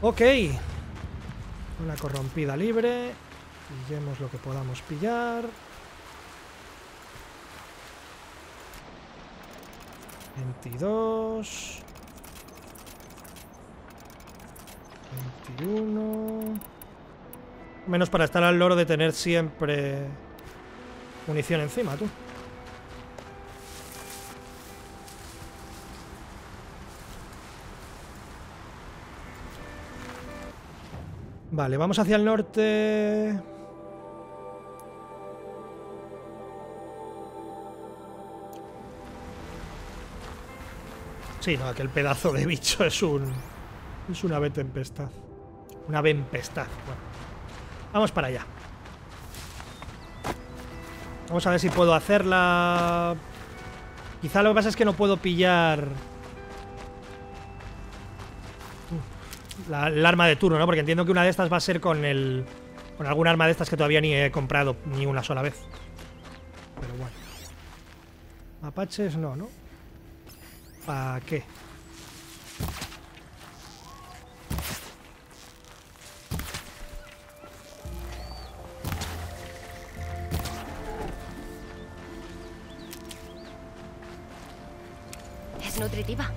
Ok. Una corrompida libre. Pillemos lo que podamos pillar. 22 21 Menos para estar al loro de tener siempre munición encima, tú. Vale, vamos hacia el norte. Sí, no, aquel pedazo de bicho es un... Es una ave tempestad. Una tempestad. Bueno. Vamos para allá. Vamos a ver si puedo hacerla... Quizá lo que pasa es que no puedo pillar... La, el arma de turno, ¿no? Porque entiendo que una de estas va a ser con el... Con algún arma de estas que todavía ni he comprado ni una sola vez. Pero bueno. Apaches no, ¿no? ¿Para qué? Es nutritiva.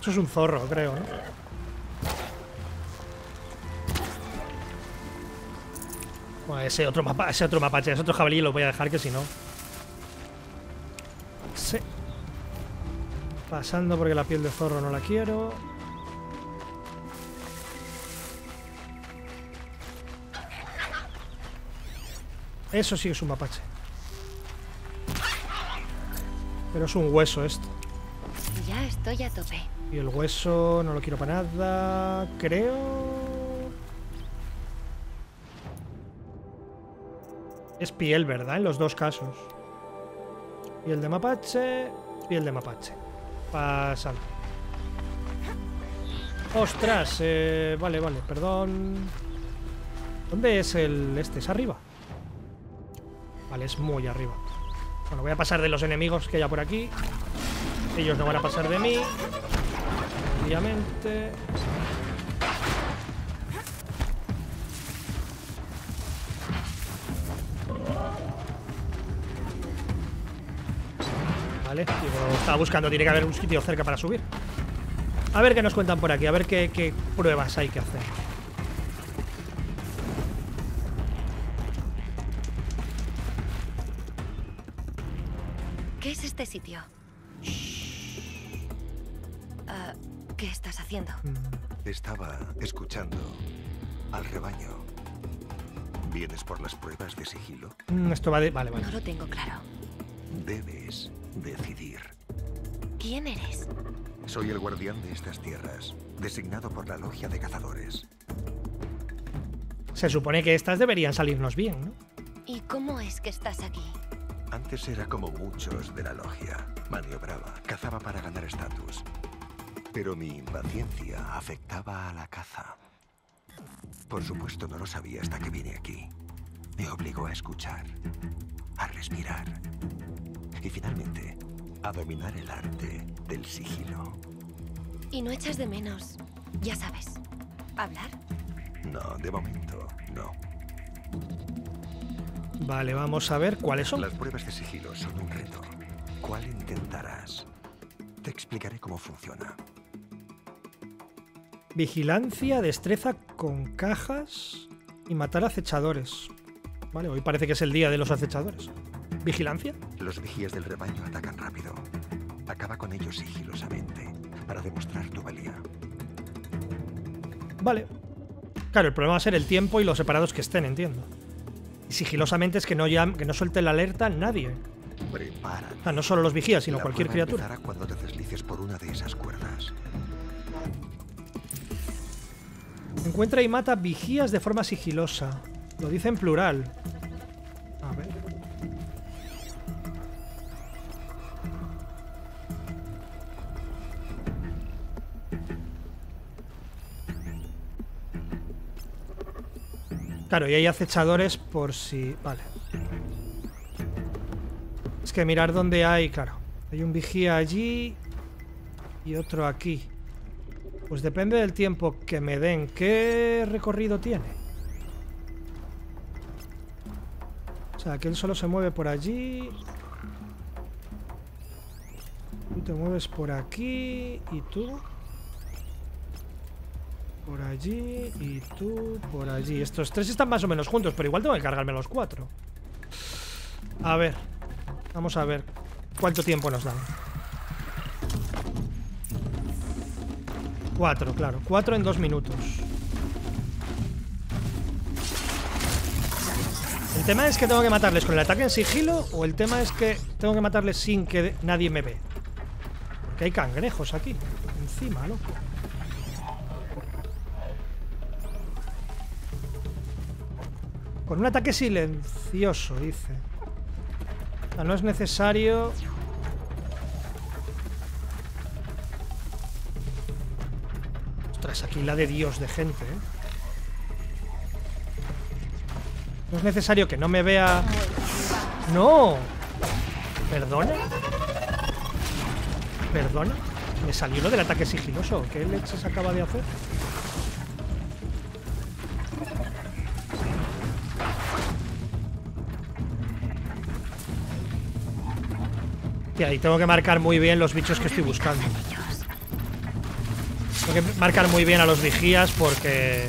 Eso es un zorro, creo, ¿no? Ese otro mapa, ese otro mapache, ese otro jabalí lo voy a dejar que si no. Sí. Pasando porque la piel de zorro no la quiero. Eso sí es un mapache. Pero es un hueso esto. Ya estoy a tope. Y el hueso no lo quiero para nada. Creo. Es piel, ¿verdad? En los dos casos. Piel de mapache. Piel de mapache. Pasan. ¡Ostras! eh, vale, vale, perdón. ¿Dónde es el este? ¿Es arriba? Vale, es muy arriba. Bueno, voy a pasar de los enemigos que haya por aquí. Ellos no van a pasar de mí. Obviamente. Estaba buscando, tiene que haber un sitio cerca para subir. A ver qué nos cuentan por aquí, a ver qué, qué pruebas hay que hacer. ¿Qué es este sitio? Ah, ¿Qué estás haciendo? Estaba escuchando al rebaño. ¿Vienes por las pruebas de sigilo? Mm, esto va de... Vale, vale. No lo tengo claro. Debes decidir. ¿Quién eres? Soy el guardián de estas tierras, designado por la logia de cazadores. Se supone que estas deberían salirnos bien, ¿no? ¿Y cómo es que estás aquí? Antes era como muchos de la logia. Maniobraba, cazaba para ganar estatus. Pero mi impaciencia afectaba a la caza. Por supuesto no lo sabía hasta que vine aquí. Me obligó a escuchar, a respirar y finalmente a dominar el arte del sigilo. ¿Y no echas de menos, ya sabes, hablar? No, de momento, no. Vale, vamos a ver cuáles son. Las pruebas de sigilo son un reto. ¿Cuál intentarás? Te explicaré cómo funciona. Vigilancia, destreza con cajas y matar acechadores. Vale, hoy parece que es el día de los acechadores. ¿Vigilancia? Los vigías del rebaño atacan rápido. Acaba con ellos sigilosamente para demostrar tu valía. Vale. Claro, el problema va a ser el tiempo y los separados que estén, entiendo. Y sigilosamente es que no, llam- que no suelte la alerta nadie. Prepárate. O sea, no solo los vigías, sino La cualquier criatura. cuando te deslices por una de esas cuerdas. Encuentra y mata vigías de forma sigilosa. Lo dice en plural. Claro, y hay acechadores por si... Vale. Es que mirar dónde hay, claro. Hay un vigía allí y otro aquí. Pues depende del tiempo que me den. ¿Qué recorrido tiene? O sea, que él solo se mueve por allí. Tú te mueves por aquí. Y tú. Por allí. Y tú por allí. Estos tres están más o menos juntos, pero igual tengo que cargarme los cuatro. A ver. Vamos a ver cuánto tiempo nos dan. Cuatro, claro. Cuatro en dos minutos. El tema es que tengo que matarles con el ataque en sigilo o el tema es que tengo que matarles sin que nadie me ve. Porque hay cangrejos aquí. Encima, loco. Con un ataque silencioso, dice. Sea, no es necesario... Ostras, aquí la de Dios de gente, ¿eh? No es necesario que no me vea... ¡No! ¿Perdona? ¿Perdona? ¿Me salió lo del ataque sigiloso? ¿Qué leches acaba de hacer? Y tengo que marcar muy bien los bichos que estoy buscando. Tengo que marcar muy bien a los vigías porque...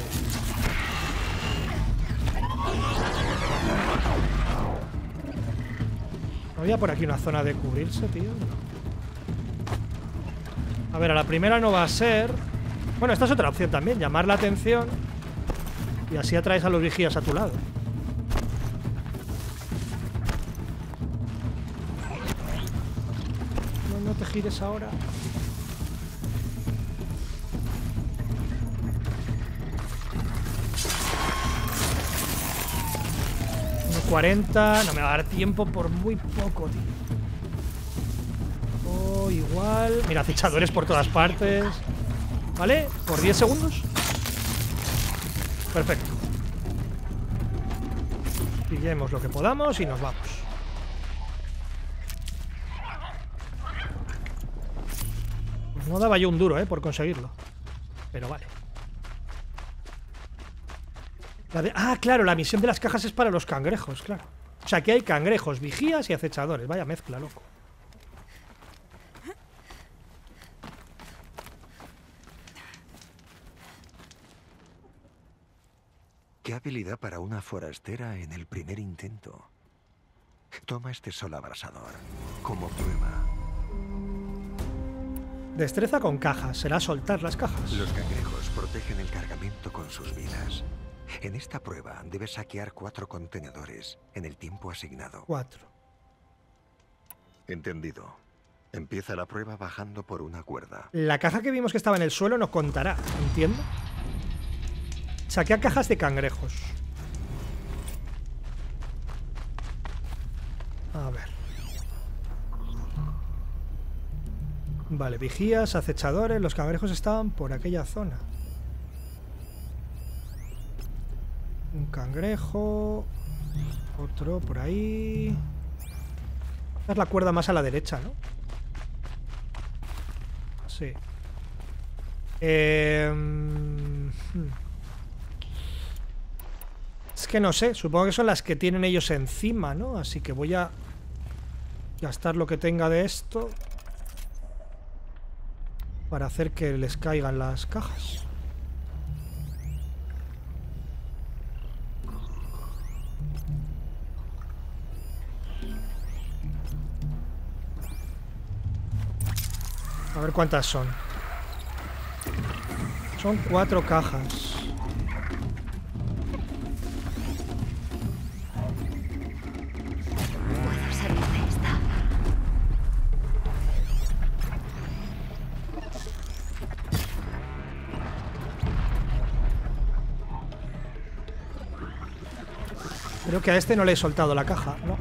¿No había por aquí una zona de cubrirse, tío? A ver, a la primera no va a ser... Bueno, esta es otra opción también, llamar la atención y así atraes a los vigías a tu lado. Gires ahora. Uno 40, no me va a dar tiempo por muy poco, tío. Oh, igual. Mira, fichadores por todas partes. ¿Vale? Por 10 segundos. Perfecto. Pillemos lo que podamos y nos vamos. No daba yo un duro, ¿eh? Por conseguirlo. Pero vale. Ah, claro, la misión de las cajas es para los cangrejos, claro. O sea, aquí hay cangrejos, vigías y acechadores. Vaya mezcla, loco. Qué habilidad para una forastera en el primer intento. Toma este sol abrasador como prueba. Destreza con cajas. Será soltar las cajas. Los cangrejos protegen el cargamento con sus vidas. En esta prueba debes saquear cuatro contenedores en el tiempo asignado. Cuatro. Entendido. Empieza la prueba bajando por una cuerda. La caja que vimos que estaba en el suelo nos contará, entiendo. Saquea cajas de cangrejos. A ver. Vale, vigías, acechadores. Los cangrejos estaban por aquella zona. Un cangrejo. Otro por ahí. Es la cuerda más a la derecha, ¿no? Sí. Eh, mm, Es que no sé, supongo que son las que tienen ellos encima, ¿no? Así que voy a gastar lo que tenga de esto para hacer que les caigan las cajas. A ver cuántas son. Son cuatro cajas. Que a este no le he soltado la caja, ¿no?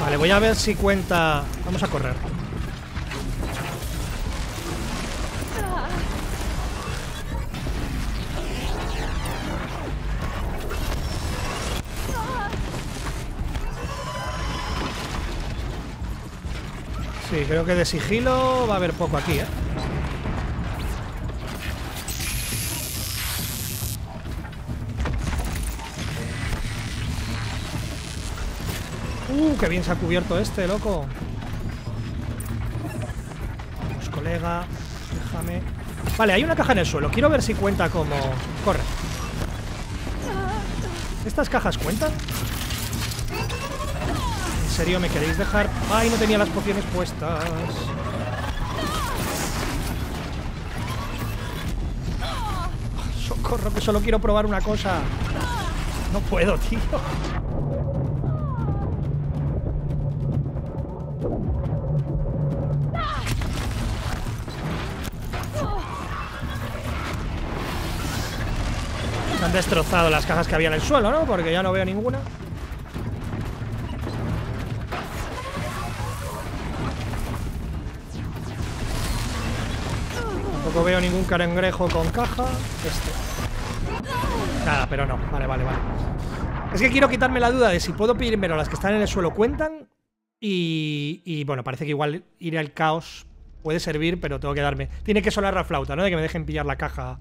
Vale, voy a ver si cuenta... Vamos a correr. Sí, creo que de sigilo va a haber poco aquí, ¿eh? Uh, qué bien se ha cubierto este, loco. Pues colega, déjame. Vale, hay una caja en el suelo. Quiero ver si cuenta como. Corre. ¿Estas cajas cuentan? ¿En serio me queréis dejar? Ay, no tenía las pociones puestas. Socorro, que solo quiero probar una cosa. No puedo, tío. Destrozado las cajas que había en el suelo, ¿no? Porque ya no veo ninguna. Tampoco veo ningún cangrejo con caja. Este. Nada, pero no. Vale, vale, vale. Es que quiero quitarme la duda de si puedo primero las que están en el suelo cuentan. Y, y bueno, parece que igual ir al caos puede servir, pero tengo que darme. Tiene que sonar la flauta, ¿no? De que me dejen pillar la caja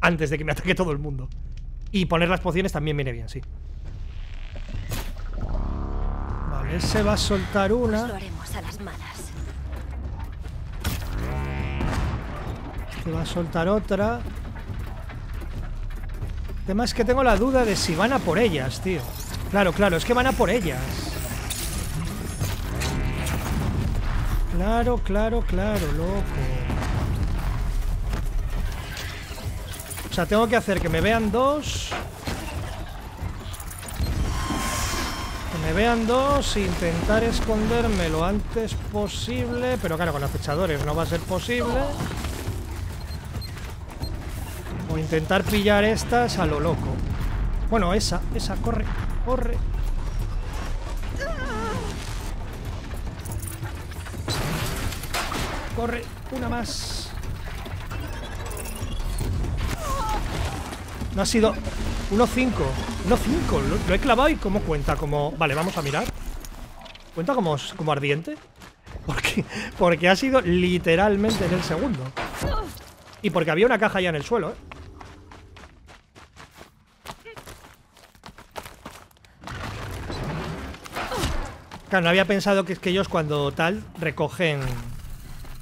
antes de que me ataque todo el mundo. Y poner las pociones también viene bien, sí. Vale, ese va a soltar Pues lo una. haremos a las malas. Este va a soltar otra. El tema es que tengo la duda de si van a por ellas, tío. Claro, claro, es que van a por ellas. Claro, claro, claro, loco. O sea, tengo que hacer que me vean dos. Que me vean dos intentar esconderme lo antes posible. Pero claro, con acechadores no va a ser posible. O intentar pillar estas a lo loco. Bueno, esa, esa, corre, corre. Corre, una más. No ha sido 1-5. 1-5. Lo, lo he clavado y ¿cómo cuenta? Como... Vale, vamos a mirar. ¿Cuenta como, como ardiente? Porque, porque ha sido literalmente en el segundo. Y porque había una caja ya en el suelo, ¿eh? Claro, no había pensado que que ellos cuando tal recogen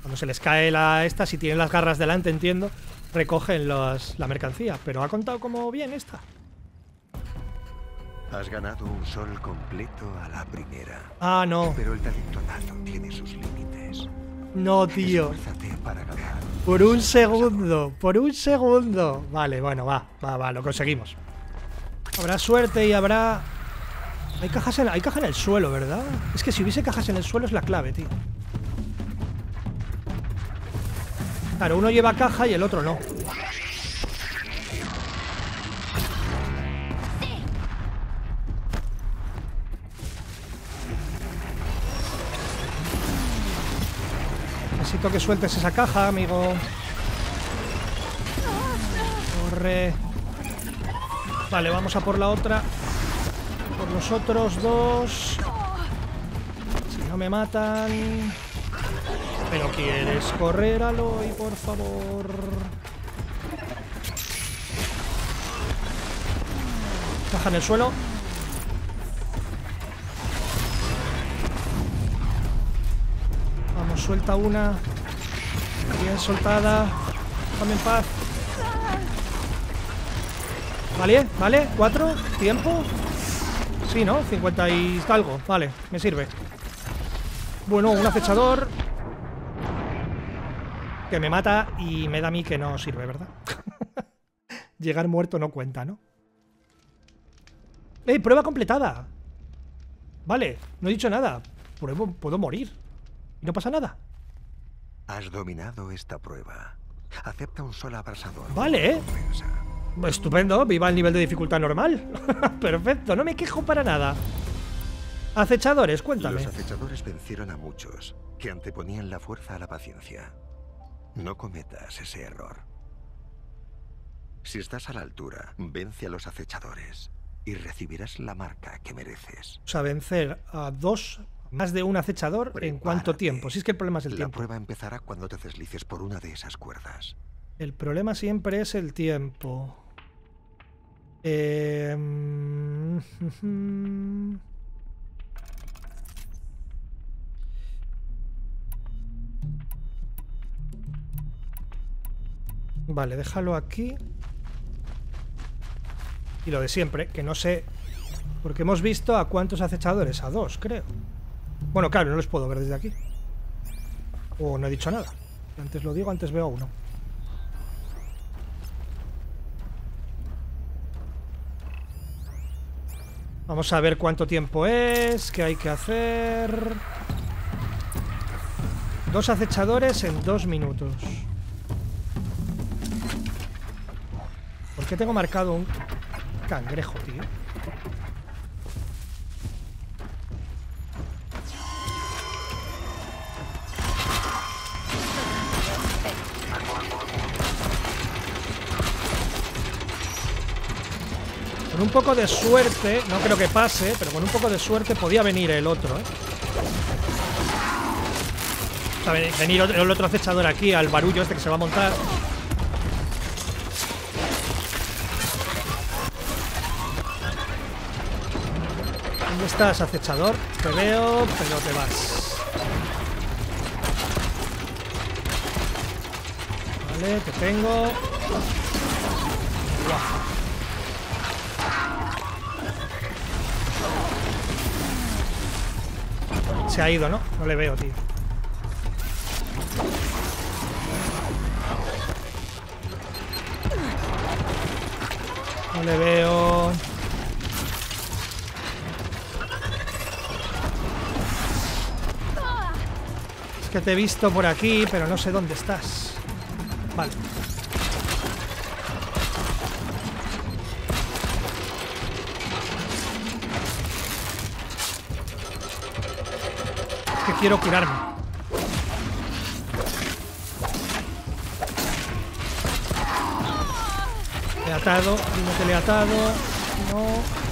Cuando se les cae la esta, si tienen las garras delante, entiendo, recogen los- la mercancía. Pero ha contado como bien esta. Has ganado un sol completo a la primera. Ah, no. Pero el talento nato tiene sus límites. No, tío. Esfuérzate para ganar. Por un segundo. Por un segundo. Vale, bueno, va, va, va, lo conseguimos. Habrá suerte y habrá... Hay cajas en, hay caja en el suelo, ¿verdad? Es que si hubiese cajas en el suelo es la clave, tío. Claro, uno lleva caja y el otro no. Necesito que sueltes esa caja, amigo. Corre. Vale, vamos a por la otra. Por los otros dos. Si no me matan. Pero quieres correr, Aloy, por favor. Caja en el suelo. Vamos, suelta una. Bien soltada. Dame en paz. Vale, vale. Cuatro. Tiempo. Sí, ¿no? 50 y algo. Vale, me sirve. Bueno, un acechador. Que me mata y me da a mí que no sirve, ¿verdad? Llegar muerto no cuenta, ¿no? ¡Ey, prueba completada! Vale, no he dicho nada. Pruebo- puedo morir. Y no pasa nada. Has dominado esta prueba. Acepta un sol abrasador. Vale, ¿eh? Estupendo, viva el nivel de dificultad normal. Perfecto, no me quejo para nada. Acechadores, cuéntame. Los acechadores vencieron a muchos que anteponían la fuerza a la paciencia. No cometas ese error. Si estás a la altura, vence a los acechadores y recibirás la marca que mereces. O sea, vencer a dos, más de un acechador en cuánto tiempo. Si es que el problema es el la tiempo. prueba empezará cuando te deslices por una de esas cuerdas. El problema siempre es el tiempo. Eh, Vale, déjalo aquí. Y lo de siempre, que no sé... Porque hemos visto a cuántos acechadores, a dos, creo. Bueno, claro, no los puedo ver desde aquí. O no he dicho nada. Antes lo digo, antes veo a uno. Vamos a ver cuánto tiempo es, qué hay que hacer. Dos acechadores en dos minutos. ¿Por qué tengo marcado un cangrejo, tío? Con un poco de suerte, no creo que pase, pero con un poco de suerte podía venir el otro, ¿eh? O sea, ven- venir el otro acechador aquí al barullo este que se va a montar. Estás, acechador? Te veo, pero te vas. Vale, te tengo. Se ha ido, ¿no? No le veo, tío. No le veo. Que te he visto por aquí, pero no sé dónde estás. Vale. Que quiero curarme. Le he atado, dime que le he atado. No.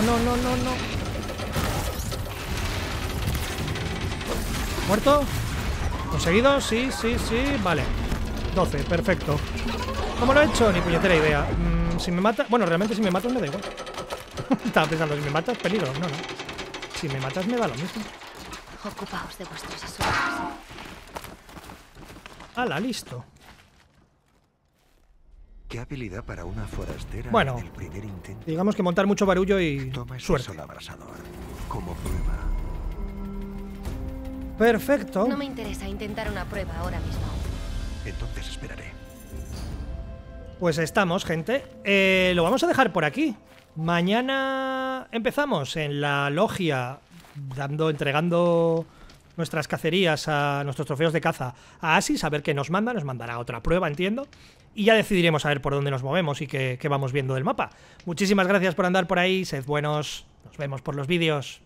No, no, no, no, no. ¿Muerto? ¿Conseguido? Sí, sí, sí. Vale. 12, perfecto. ¿Cómo lo he hecho? Ni puñetera idea. Mm, si me mata... Bueno, realmente si me mata me da igual. Estaba pensando, si me mata es peligro. No, no. Si me matas me va lo mismo. Ocupaos de vuestros asuntos. Hala, listo. Qué habilidad para una forastera Bueno. en el primer intento. Digamos que montar mucho barullo y Toma suerte. abrasador como prueba. Perfecto. No me interesa intentar una prueba ahora mismo. Entonces esperaré. Pues estamos, gente. Eh, lo vamos a dejar por aquí. Mañana empezamos en la logia, dando, entregando nuestras cacerías a nuestros trofeos de caza a Asis, a ver qué nos manda. Nos mandará otra prueba, entiendo. Y ya decidiremos a ver por dónde nos movemos y qué, vamos viendo del mapa. Muchísimas gracias por andar por ahí. Sed buenos. Nos vemos por los vídeos.